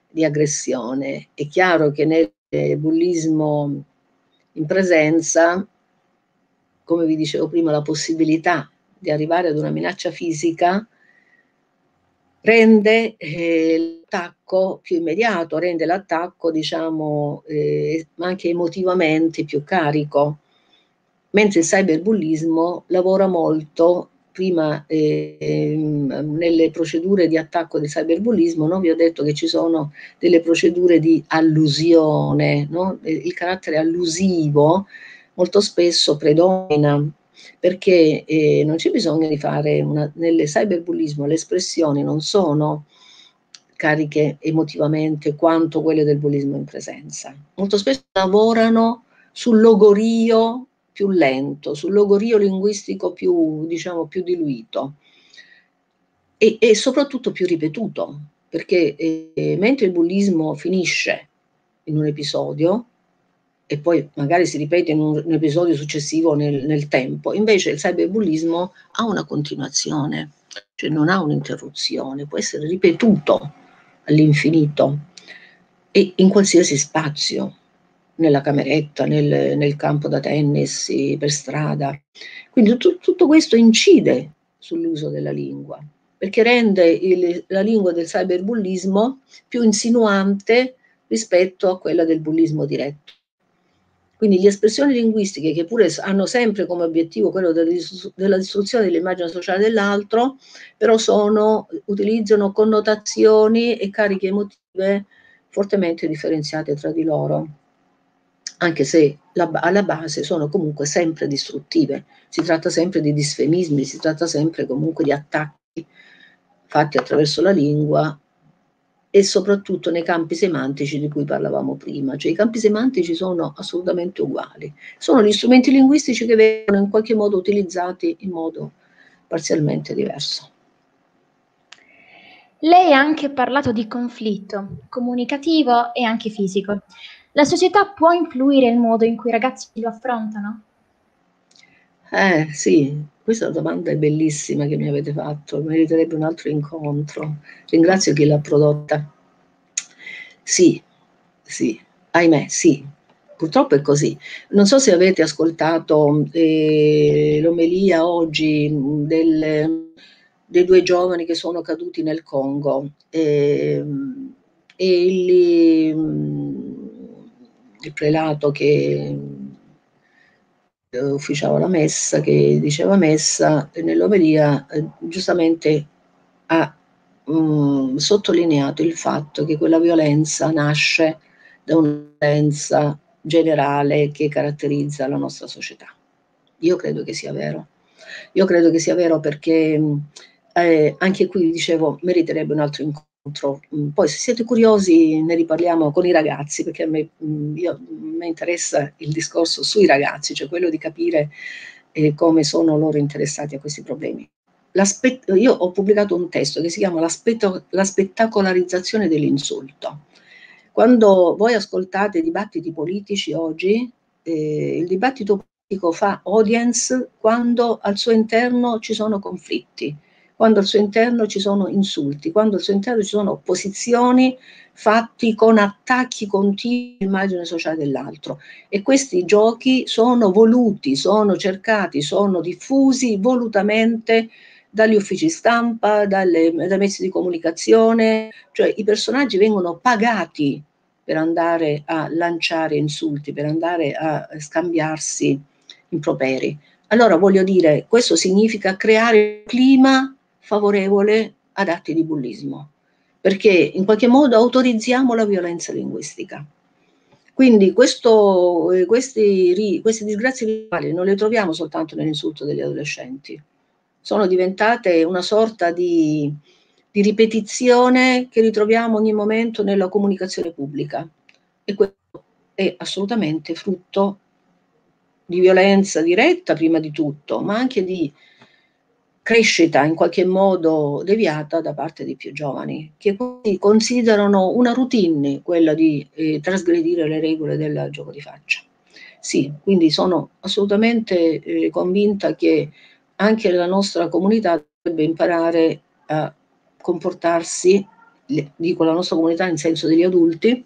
di aggressione. È chiaro che nel bullismo in presenza come vi dicevo prima, la possibilità di arrivare ad una minaccia fisica rende eh, l'attacco più immediato, rende l'attacco, diciamo, eh, anche emotivamente più carico, mentre il cyberbullismo lavora molto prima eh, nelle procedure di attacco del cyberbullismo, no? vi ho detto che ci sono delle procedure di allusione, no? il carattere allusivo molto spesso predomina perché eh, non c'è bisogno di fare una, nel cyberbullismo le espressioni non sono cariche emotivamente quanto quelle del bullismo in presenza. Molto spesso lavorano sul logorio più lento, sul logorio linguistico più, diciamo, più diluito e, e soprattutto più ripetuto, perché eh, mentre il bullismo finisce in un episodio, e poi magari si ripete in un, un episodio successivo nel, nel, tempo. Invece il cyberbullismo ha una continuazione, cioè non ha un'interruzione, può essere ripetuto all'infinito e in qualsiasi spazio, nella cameretta, nel, nel campo da tennis, per strada. Quindi tu, tutto questo incide sull'uso della lingua, perché rende il, la lingua del cyberbullismo più insinuante rispetto a quella del bullismo diretto. Quindi le espressioni linguistiche, che pure hanno sempre come obiettivo quello della distruzione dell'immagine sociale dell'altro, però sono, utilizzano connotazioni e cariche emotive fortemente differenziate tra di loro, anche se la, alla base sono comunque sempre distruttive. Si tratta sempre di disfemismi, si tratta sempre comunque di attacchi fatti attraverso la lingua e soprattutto nei campi semantici di cui parlavamo prima, cioè i campi semantici sono assolutamente uguali, sono gli strumenti linguistici che vengono in qualche modo utilizzati in modo parzialmente diverso. Lei ha anche parlato di conflitto comunicativo e anche fisico. La società può influire il modo in cui i ragazzi lo affrontano? Eh sì, questa domanda è bellissima che mi avete fatto, meriterebbe un altro incontro. Ringrazio chi l'ha prodotta. Sì, sì, ahimè, sì, purtroppo è così. Non so se avete ascoltato eh, l'omelia oggi del, dei due giovani che sono caduti nel Congo eh, e il, il prelato che eh, ufficiava la messa, che diceva messa, nell'omelia eh, giustamente ha mh, mm, sottolineato il fatto che quella violenza nasce da un'utenza generale che caratterizza la nostra società. Io credo che sia vero. Io credo che sia vero perché eh, anche qui, dicevo, meriterebbe un altro incontro. Mm, poi se siete curiosi ne riparliamo con i ragazzi, perché a me, mm, io, me interessa il discorso sui ragazzi, cioè quello di capire eh, come sono loro interessati a questi problemi. io ho pubblicato un testo che si chiama La spettacolarizzazione dell'insulto. Quando voi ascoltate dibattiti politici oggi, eh, il dibattito politico fa audience quando al suo interno ci sono conflitti, quando al suo interno ci sono insulti, quando al suo interno ci sono opposizioni fatti con attacchi continui all'immagine sociale dell'altro. E questi giochi sono voluti, sono cercati, sono diffusi volutamente dagli uffici stampa, dalle, dai mezzi di comunicazione, cioè i personaggi vengono pagati per andare a lanciare insulti, per andare a scambiarsi improperi. Allora voglio dire, questo significa creare un clima favorevole ad atti di bullismo, perché in qualche modo autorizziamo la violenza linguistica. Quindi questo, eh, questi, queste disgrazie visuali non le troviamo soltanto nell'insulto degli adolescenti, sono diventate una sorta di, di ripetizione che ritroviamo ogni momento nella comunicazione pubblica e questo è assolutamente frutto di violenza diretta prima di tutto, ma anche di crescita in qualche modo deviata da parte dei più giovani, che considerano una routine quella di eh, trasgredire le regole del gioco di faccia. Sì, quindi sono assolutamente eh, convinta che anche la nostra comunità dovrebbe imparare a comportarsi, dico la nostra comunità in senso degli adulti,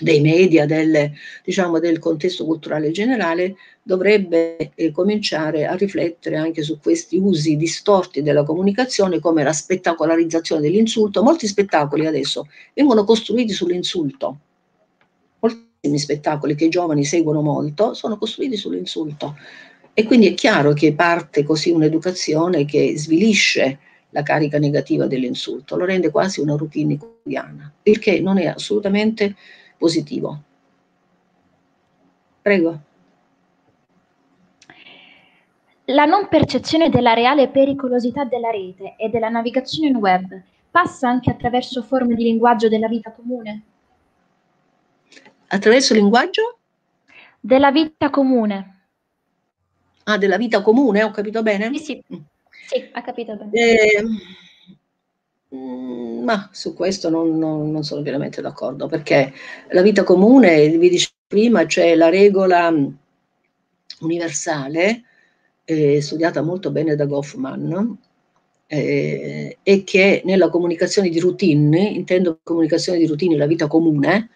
dei media, del, diciamo, del contesto culturale generale, dovrebbe eh, cominciare a riflettere anche su questi usi distorti della comunicazione come la spettacolarizzazione dell'insulto. Molti spettacoli adesso vengono costruiti sull'insulto. Moltissimi spettacoli che i giovani seguono molto sono costruiti sull'insulto. E quindi è chiaro che parte così un'educazione che svilisce la carica negativa dell'insulto, lo rende quasi una routine quotidiana, il che non è assolutamente positivo. Prego. La non percezione della reale pericolosità della rete e della navigazione in web passa anche attraverso forme di linguaggio della vita comune? Attraverso linguaggio? Della vita comune. Ah, della vita comune, ho capito bene? Sì, sì, sì ha capito bene. Eh, Mm, ma su questo non, non, non, sono pienamente d'accordo, perché la vita comune, vi dicevo prima, c'è la regola universale, eh, studiata molto bene da Goffman, eh, e che nella comunicazione di routine, intendo comunicazione di routine, la vita comune,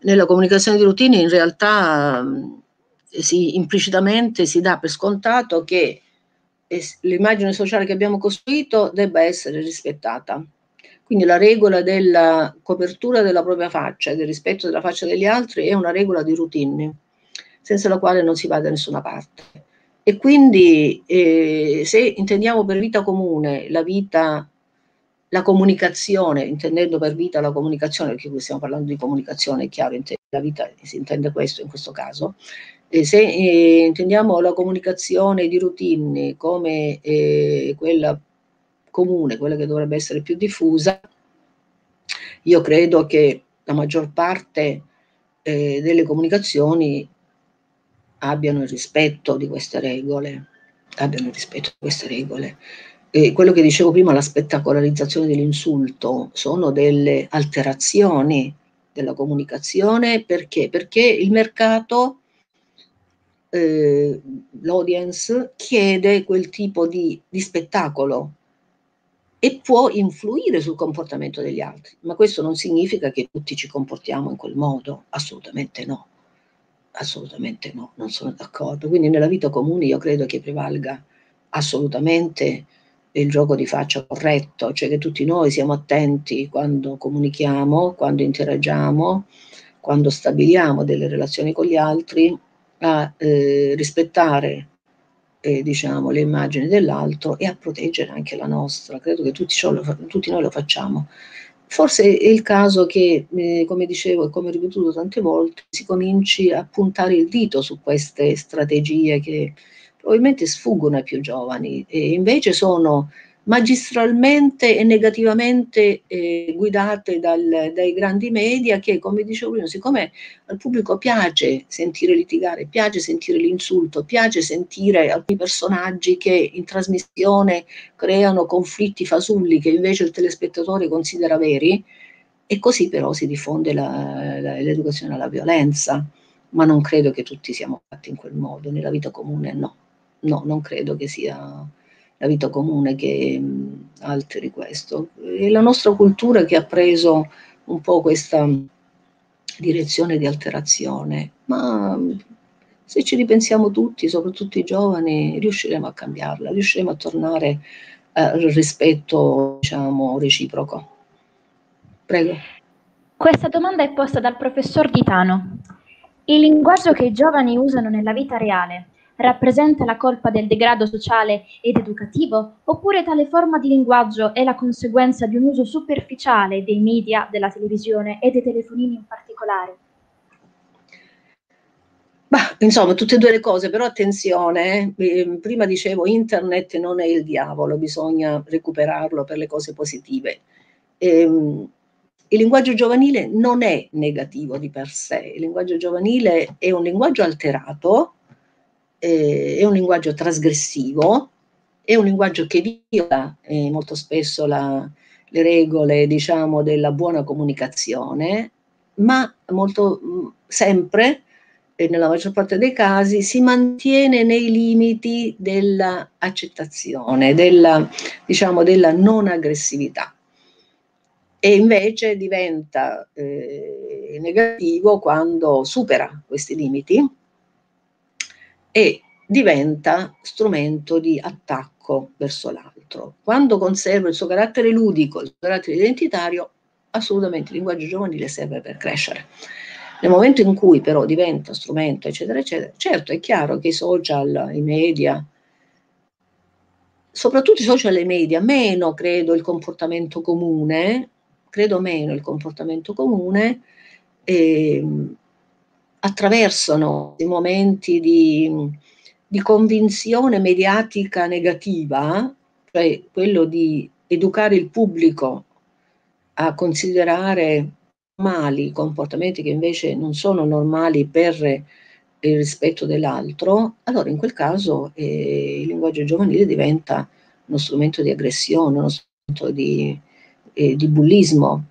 nella comunicazione di routine in realtà si, implicitamente si dà per scontato che l'immagine sociale che abbiamo costruito debba essere rispettata. Quindi la regola della copertura della propria faccia e del rispetto della faccia degli altri è una regola di routine, senza la quale non si va da nessuna parte. E quindi eh, se intendiamo per vita comune la vita, la comunicazione, intendendo per vita la comunicazione, perché qui stiamo parlando di comunicazione, è chiaro, la vita si intende questo in questo caso, se eh, intendiamo la comunicazione di routine come eh, quella comune, quella che dovrebbe essere più diffusa, io credo che la maggior parte eh, delle comunicazioni abbiano il rispetto di queste regole, abbiano il rispetto di queste regole. E quello che dicevo prima, la spettacolarizzazione dell'insulto, sono delle alterazioni della comunicazione perché? Perché il mercato eh, l'audience chiede quel tipo di, di spettacolo e può influire sul comportamento degli altri, ma questo non significa che tutti ci comportiamo in quel modo, assolutamente no, assolutamente no, non sono d'accordo. Quindi nella vita comune io credo che prevalga assolutamente il gioco di faccia corretto, cioè che tutti noi siamo attenti quando comunichiamo, quando interagiamo, quando stabiliamo delle relazioni con gli altri, a eh, rispettare eh, diciamo, le immagini dell'altro e a proteggere anche la nostra. Credo che tutti, ciò, tutti noi lo facciamo. Forse è il caso che, eh, come dicevo e come ho ripetuto tante volte, si cominci a puntare il dito su queste strategie che probabilmente sfuggono ai più giovani e invece sono magistralmente e negativamente eh, guidate dal, dai grandi media che, come dicevo prima, siccome al pubblico piace sentire litigare, piace sentire l'insulto, piace sentire alcuni personaggi che in trasmissione creano conflitti fasulli che invece il telespettatore considera veri, e così però si diffonde la, la, l'educazione alla violenza, ma non credo che tutti siamo fatti in quel modo, nella vita comune no, no, non credo che sia la vita comune che mh, alteri questo. È la nostra cultura che ha preso un po' questa direzione di alterazione, ma se ci ripensiamo tutti, soprattutto i giovani, riusciremo a cambiarla, riusciremo a tornare eh, al rispetto, diciamo, reciproco. Prego. Questa domanda è posta dal professor Ghitano. Il linguaggio che i giovani usano nella vita reale rappresenta la colpa del degrado sociale ed educativo, oppure tale forma di linguaggio è la conseguenza di un uso superficiale dei media, della televisione e dei telefonini in particolare? Bah, insomma, tutte e due le cose, però attenzione, eh, ehm, prima dicevo internet non è il diavolo, bisogna recuperarlo per le cose positive. Ehm, il linguaggio giovanile non è negativo di per sé, il linguaggio giovanile è un linguaggio alterato, eh, è un linguaggio trasgressivo, è un linguaggio che viola eh, molto spesso la, le regole, diciamo, della buona comunicazione, ma molto mh, sempre e nella maggior parte dei casi si mantiene nei limiti dell'accettazione, della, diciamo, della non aggressività. E invece diventa eh, negativo quando supera questi limiti e diventa strumento di attacco verso l'altro. Quando conserva il suo carattere ludico, il suo carattere identitario, assolutamente il linguaggio giovanile serve per crescere. Nel momento in cui però diventa strumento, eccetera, eccetera, certo è chiaro che i social, i media, soprattutto i social e i media, meno credo il comportamento comune, credo meno il comportamento comune, eh, attraversano i momenti di, di convinzione mediatica negativa, cioè quello di educare il pubblico a considerare normali comportamenti che invece non sono normali per il rispetto dell'altro, allora in quel caso eh, il linguaggio giovanile diventa uno strumento di aggressione, uno strumento di, eh, di bullismo,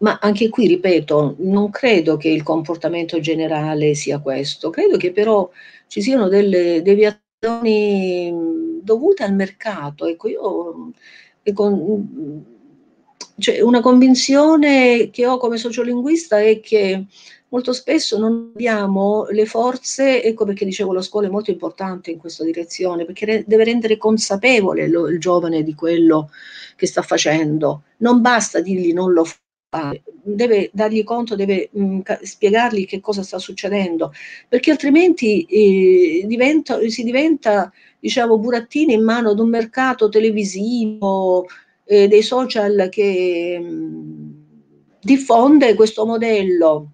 ma anche qui, ripeto, non credo che il comportamento generale sia questo, credo che però ci siano delle deviazioni dovute al mercato. Ecco, io ecco, cioè una convinzione che ho come sociolinguista è che molto spesso non abbiamo le forze, ecco perché dicevo la scuola è molto importante in questa direzione, perché re, deve rendere consapevole lo, il giovane di quello che sta facendo. Non basta dirgli non lo fa deve dargli conto, deve mh, mm, spiegargli che cosa sta succedendo, perché altrimenti eh, diventa, si diventa, diciamo, burattini in mano ad un mercato televisivo, eh, dei social che mh, mm, diffonde questo modello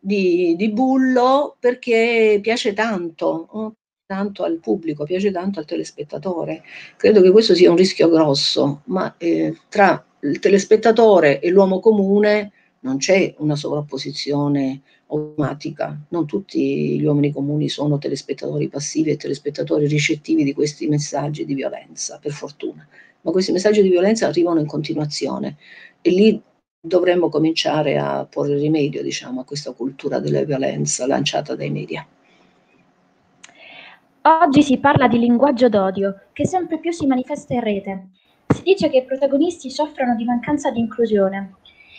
di, di, bullo perché piace tanto. Oh? tanto al pubblico, piace tanto al telespettatore. Credo che questo sia un rischio grosso, ma eh, tra il telespettatore e l'uomo comune non c'è una sovrapposizione automatica, non tutti gli uomini comuni sono telespettatori passivi e telespettatori ricettivi di questi messaggi di violenza, per fortuna, ma questi messaggi di violenza arrivano in continuazione e lì dovremmo cominciare a porre rimedio diciamo, a questa cultura della violenza lanciata dai media. Oggi si parla di linguaggio d'odio, che sempre più si manifesta in rete. Si dice che i protagonisti soffrono di mancanza di inclusione.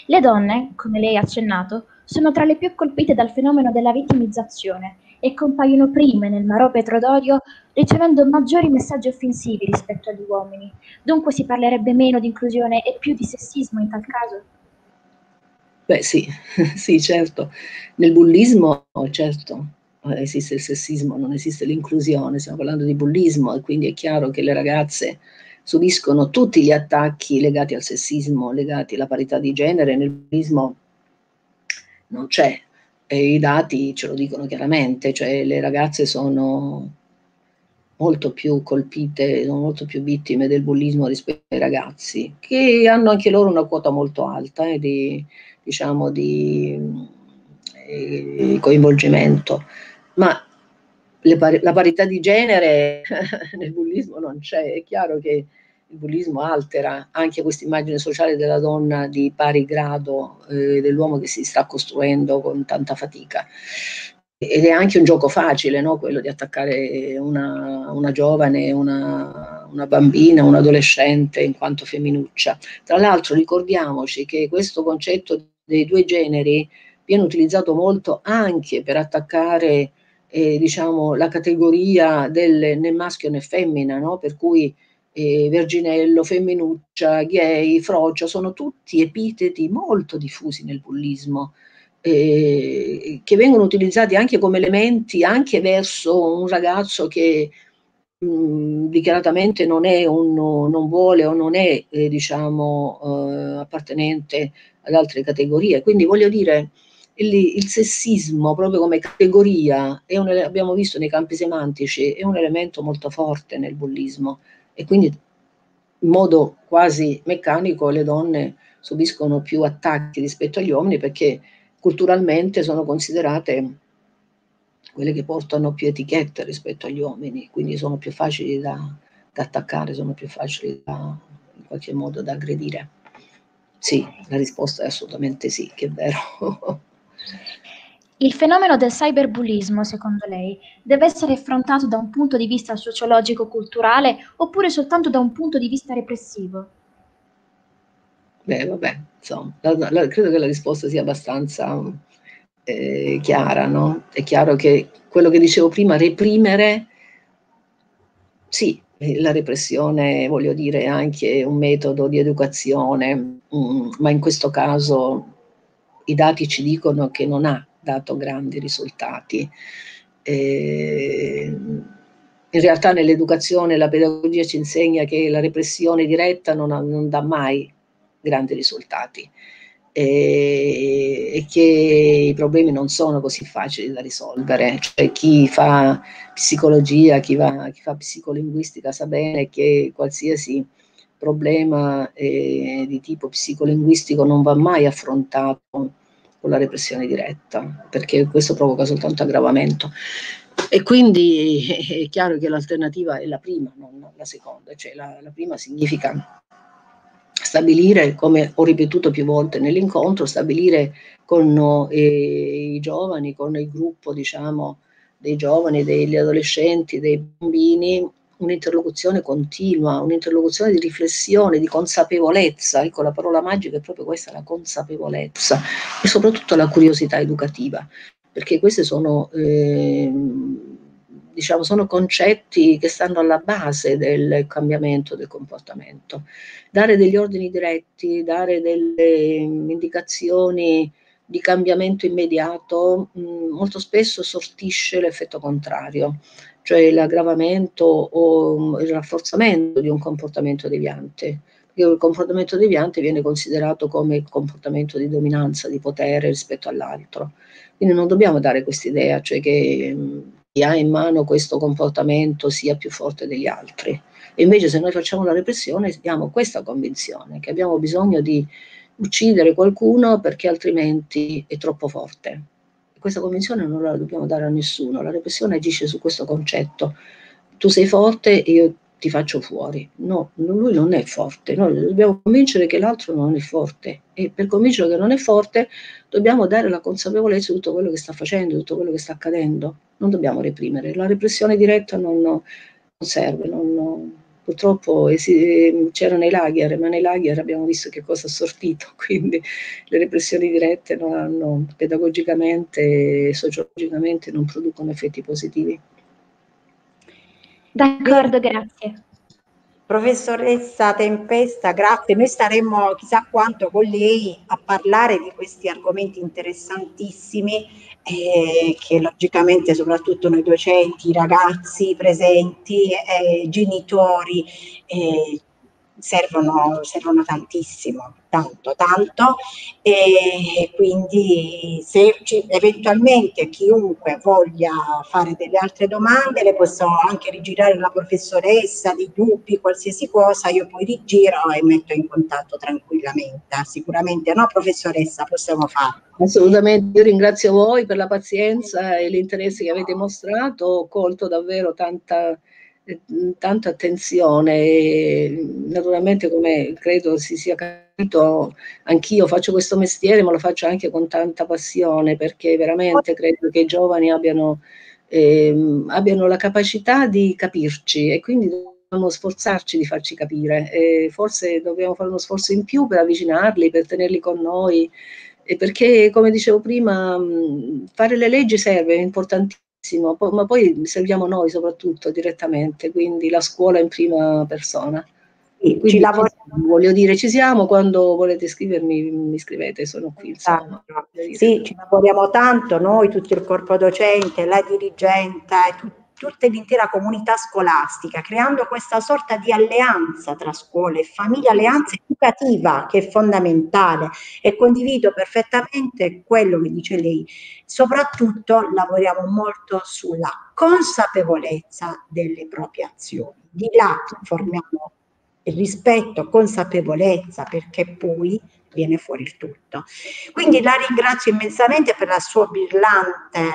Le donne, come lei ha accennato, sono tra le più colpite dal fenomeno della vittimizzazione e compaiono prime nel maropetro d'odio ricevendo maggiori messaggi offensivi rispetto agli uomini. Dunque si parlerebbe meno di inclusione e più di sessismo in tal caso? Beh sì, sì certo. Nel bullismo, certo, esiste il sessismo, non esiste l'inclusione, stiamo parlando di bullismo e quindi è chiaro che le ragazze subiscono tutti gli attacchi legati al sessismo, legati alla parità di genere, nel bullismo non c'è. E I dati ce lo dicono chiaramente, cioè le ragazze sono molto più colpite, sono molto più vittime del bullismo rispetto ai ragazzi, che hanno anche loro una quota molto alta eh, di, diciamo, di eh, coinvolgimento. Ma pari- la parità di genere nel bullismo non c'è, è chiaro che il bullismo altera anche questa immagine sociale della donna di pari grado eh, dell'uomo che si sta costruendo con tanta fatica ed è anche un gioco facile, no? quello di attaccare una, una giovane, una, una, bambina, un adolescente in quanto femminuccia. Tra l'altro ricordiamoci che questo concetto dei due generi viene utilizzato molto anche per attaccare eh, diciamo, la categoria del né maschio né femmina, no? per cui eh, verginello, femminuccia, gay, frocia, sono tutti epiteti molto diffusi nel bullismo eh, che vengono utilizzati anche come elementi anche verso un ragazzo che mm, dichiaratamente non, è un, non vuole o non è eh, diciamo eh, appartenente ad altre categorie. Quindi voglio dire, il, il sessismo proprio come categoria, un, abbiamo visto nei campi semantici, è un elemento molto forte nel bullismo e quindi in modo quasi meccanico le donne subiscono più attacchi rispetto agli uomini perché culturalmente sono considerate quelle che portano più etichette rispetto agli uomini, quindi sono più facili da, da attaccare, sono più facili da, in qualche modo da aggredire. Sì, la risposta è assolutamente sì, che è vero. Il fenomeno del cyberbullismo, secondo lei, deve essere affrontato da un punto di vista sociologico-culturale oppure soltanto da un punto di vista repressivo? Beh, vabbè, insomma, la, la, credo che la risposta sia abbastanza eh, chiara, no? È chiaro che quello che dicevo prima, reprimere, sì, eh, la repressione, voglio dire, è anche un metodo di educazione, mh, mm, ma in questo caso i dati ci dicono che non ha dato grandi risultati. Eh, in realtà nell'educazione la pedagogia ci insegna che la repressione diretta non, non dà mai grandi risultati e, e, che i problemi non sono così facili da risolvere. Cioè, chi fa psicologia, chi, va, chi fa psicolinguistica sa bene che qualsiasi problema eh, di tipo psicolinguistico non va mai affrontato con la repressione diretta, perché questo provoca soltanto aggravamento. E quindi è chiaro che l'alternativa è la prima, non la seconda, cioè la, la prima significa stabilire, come ho ripetuto più volte nell'incontro, stabilire con eh, i giovani, con il gruppo diciamo, dei giovani, degli adolescenti, dei bambini, un'interlocuzione continua, un'interlocuzione di riflessione, di consapevolezza. Ecco, la parola magica è proprio questa, la consapevolezza e soprattutto la curiosità educativa, perché queste sono... Eh, diciamo, sono concetti che stanno alla base del cambiamento del comportamento. Dare degli ordini diretti, dare delle indicazioni di cambiamento immediato mm, molto spesso sortisce l'effetto contrario, cioè l'aggravamento o mm, il rafforzamento di un comportamento deviante. Perché il comportamento deviante viene considerato come il comportamento di dominanza, di potere rispetto all'altro. Quindi non dobbiamo dare questa idea, cioè che mm, chi ha in mano questo comportamento sia più forte degli altri. E invece se noi facciamo la repressione abbiamo questa convinzione che abbiamo bisogno di uccidere qualcuno perché altrimenti è troppo forte. Questa convinzione non la dobbiamo dare a nessuno, la repressione agisce su questo concetto. Tu sei forte e io ti faccio fuori. No, lui non è forte, noi dobbiamo convincere che l'altro non è forte e per convincere che non è forte dobbiamo dare la consapevolezza di tutto quello che sta facendo, di tutto quello che sta accadendo. Non dobbiamo reprimere. La repressione diretta non, non serve, non, purtroppo esi, c'erano i lager, ma nei lager abbiamo visto che cosa ha sortito, quindi le repressioni dirette non hanno pedagogicamente e sociologicamente non producono effetti positivi. D'accordo, grazie. Professoressa Tempesta, grazie. Noi staremo chissà quanto con lei a parlare di questi argomenti interessantissimi eh, che logicamente soprattutto noi docenti, ragazzi presenti, eh, genitori, eh, servono, servono tantissimo, tanto, tanto. E quindi se eventualmente chiunque voglia fare delle altre domande le posso anche rigirare alla professoressa, di dubbi, qualsiasi cosa, io poi rigiro e metto in contatto tranquillamente, sicuramente no professoressa, possiamo farlo. Assolutamente, io ringrazio voi per la pazienza e l'interesse che avete mostrato, ho colto davvero tanta tanta attenzione e naturalmente come credo si sia capito anch'io faccio questo mestiere ma lo faccio anche con tanta passione perché veramente credo che i giovani abbiano, eh, abbiano la capacità di capirci e quindi dobbiamo sforzarci di farci capire. E forse dobbiamo fare uno sforzo in più per avvicinarli, per tenerli con noi. Perché come dicevo prima fare le leggi serve, è importantissimo ma poi serviamo noi soprattutto direttamente, quindi la scuola in prima persona. Sì, ci lavoriamo. Voglio dire, ci siamo, quando volete scrivermi mi scrivete, sono qui. Insomma, sì, ci lavoriamo tanto, noi, tutto il corpo docente, la dirigente, tutta l'intera comunità scolastica, creando questa sorta di alleanza tra scuole e famiglie, alleanza educativa che è fondamentale e condivido perfettamente quello che dice lei. Soprattutto lavoriamo molto sulla consapevolezza delle proprie azioni. Di là formiamo rispetto, consapevolezza, perché poi viene fuori il tutto. Quindi la ringrazio immensamente per la sua brillante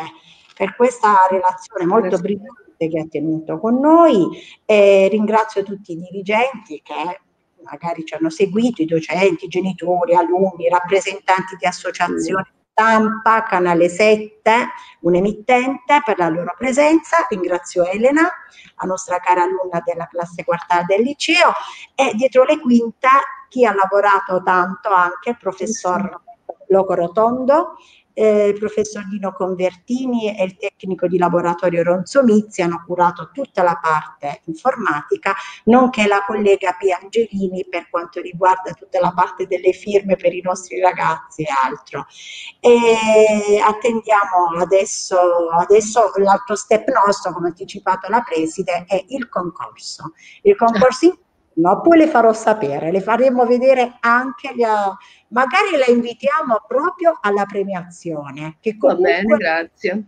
per questa relazione molto brillante che ha tenuto con noi e ringrazio tutti i dirigenti che magari ci hanno seguito, i docenti, i genitori, alunni, rappresentanti di associazioni stampa, Canale 7, un emittente per la loro presenza, ringrazio Elena, la nostra cara alunna della classe quarta del liceo e dietro le quinte chi ha lavorato tanto anche il professor Loco Rotondo eh, il professor Dino Convertini e il tecnico di laboratorio Ronzo Mizzi hanno curato tutta la parte informatica, nonché la collega Pia Angelini per quanto riguarda tutta la parte delle firme per i nostri ragazzi e altro. E attendiamo adesso, adesso l'altro step nostro, come anticipato la preside, è il concorso. Il concorso in ma poi le farò sapere, le faremo vedere anche, gli, magari la invitiamo proprio alla premiazione. Che comunque... Va bene, grazie.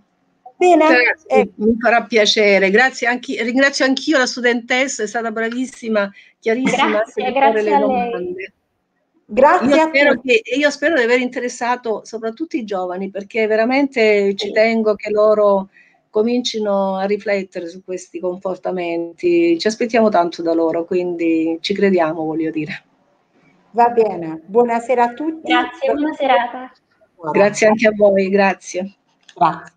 Bene, eh. mi farà piacere. Grazie anche, ringrazio anch'io la studentessa, è stata bravissima, chiarissima. Grazie, grazie a lei. Grazie io spero, che, io spero di aver interessato soprattutto i giovani perché veramente ci tengo che loro comincino a riflettere su questi comportamenti. Ci aspettiamo tanto da loro, quindi ci crediamo, voglio dire. Va bene, buonasera a tutti. Grazie, buona serata. Grazie anche a voi, grazie. Grazie.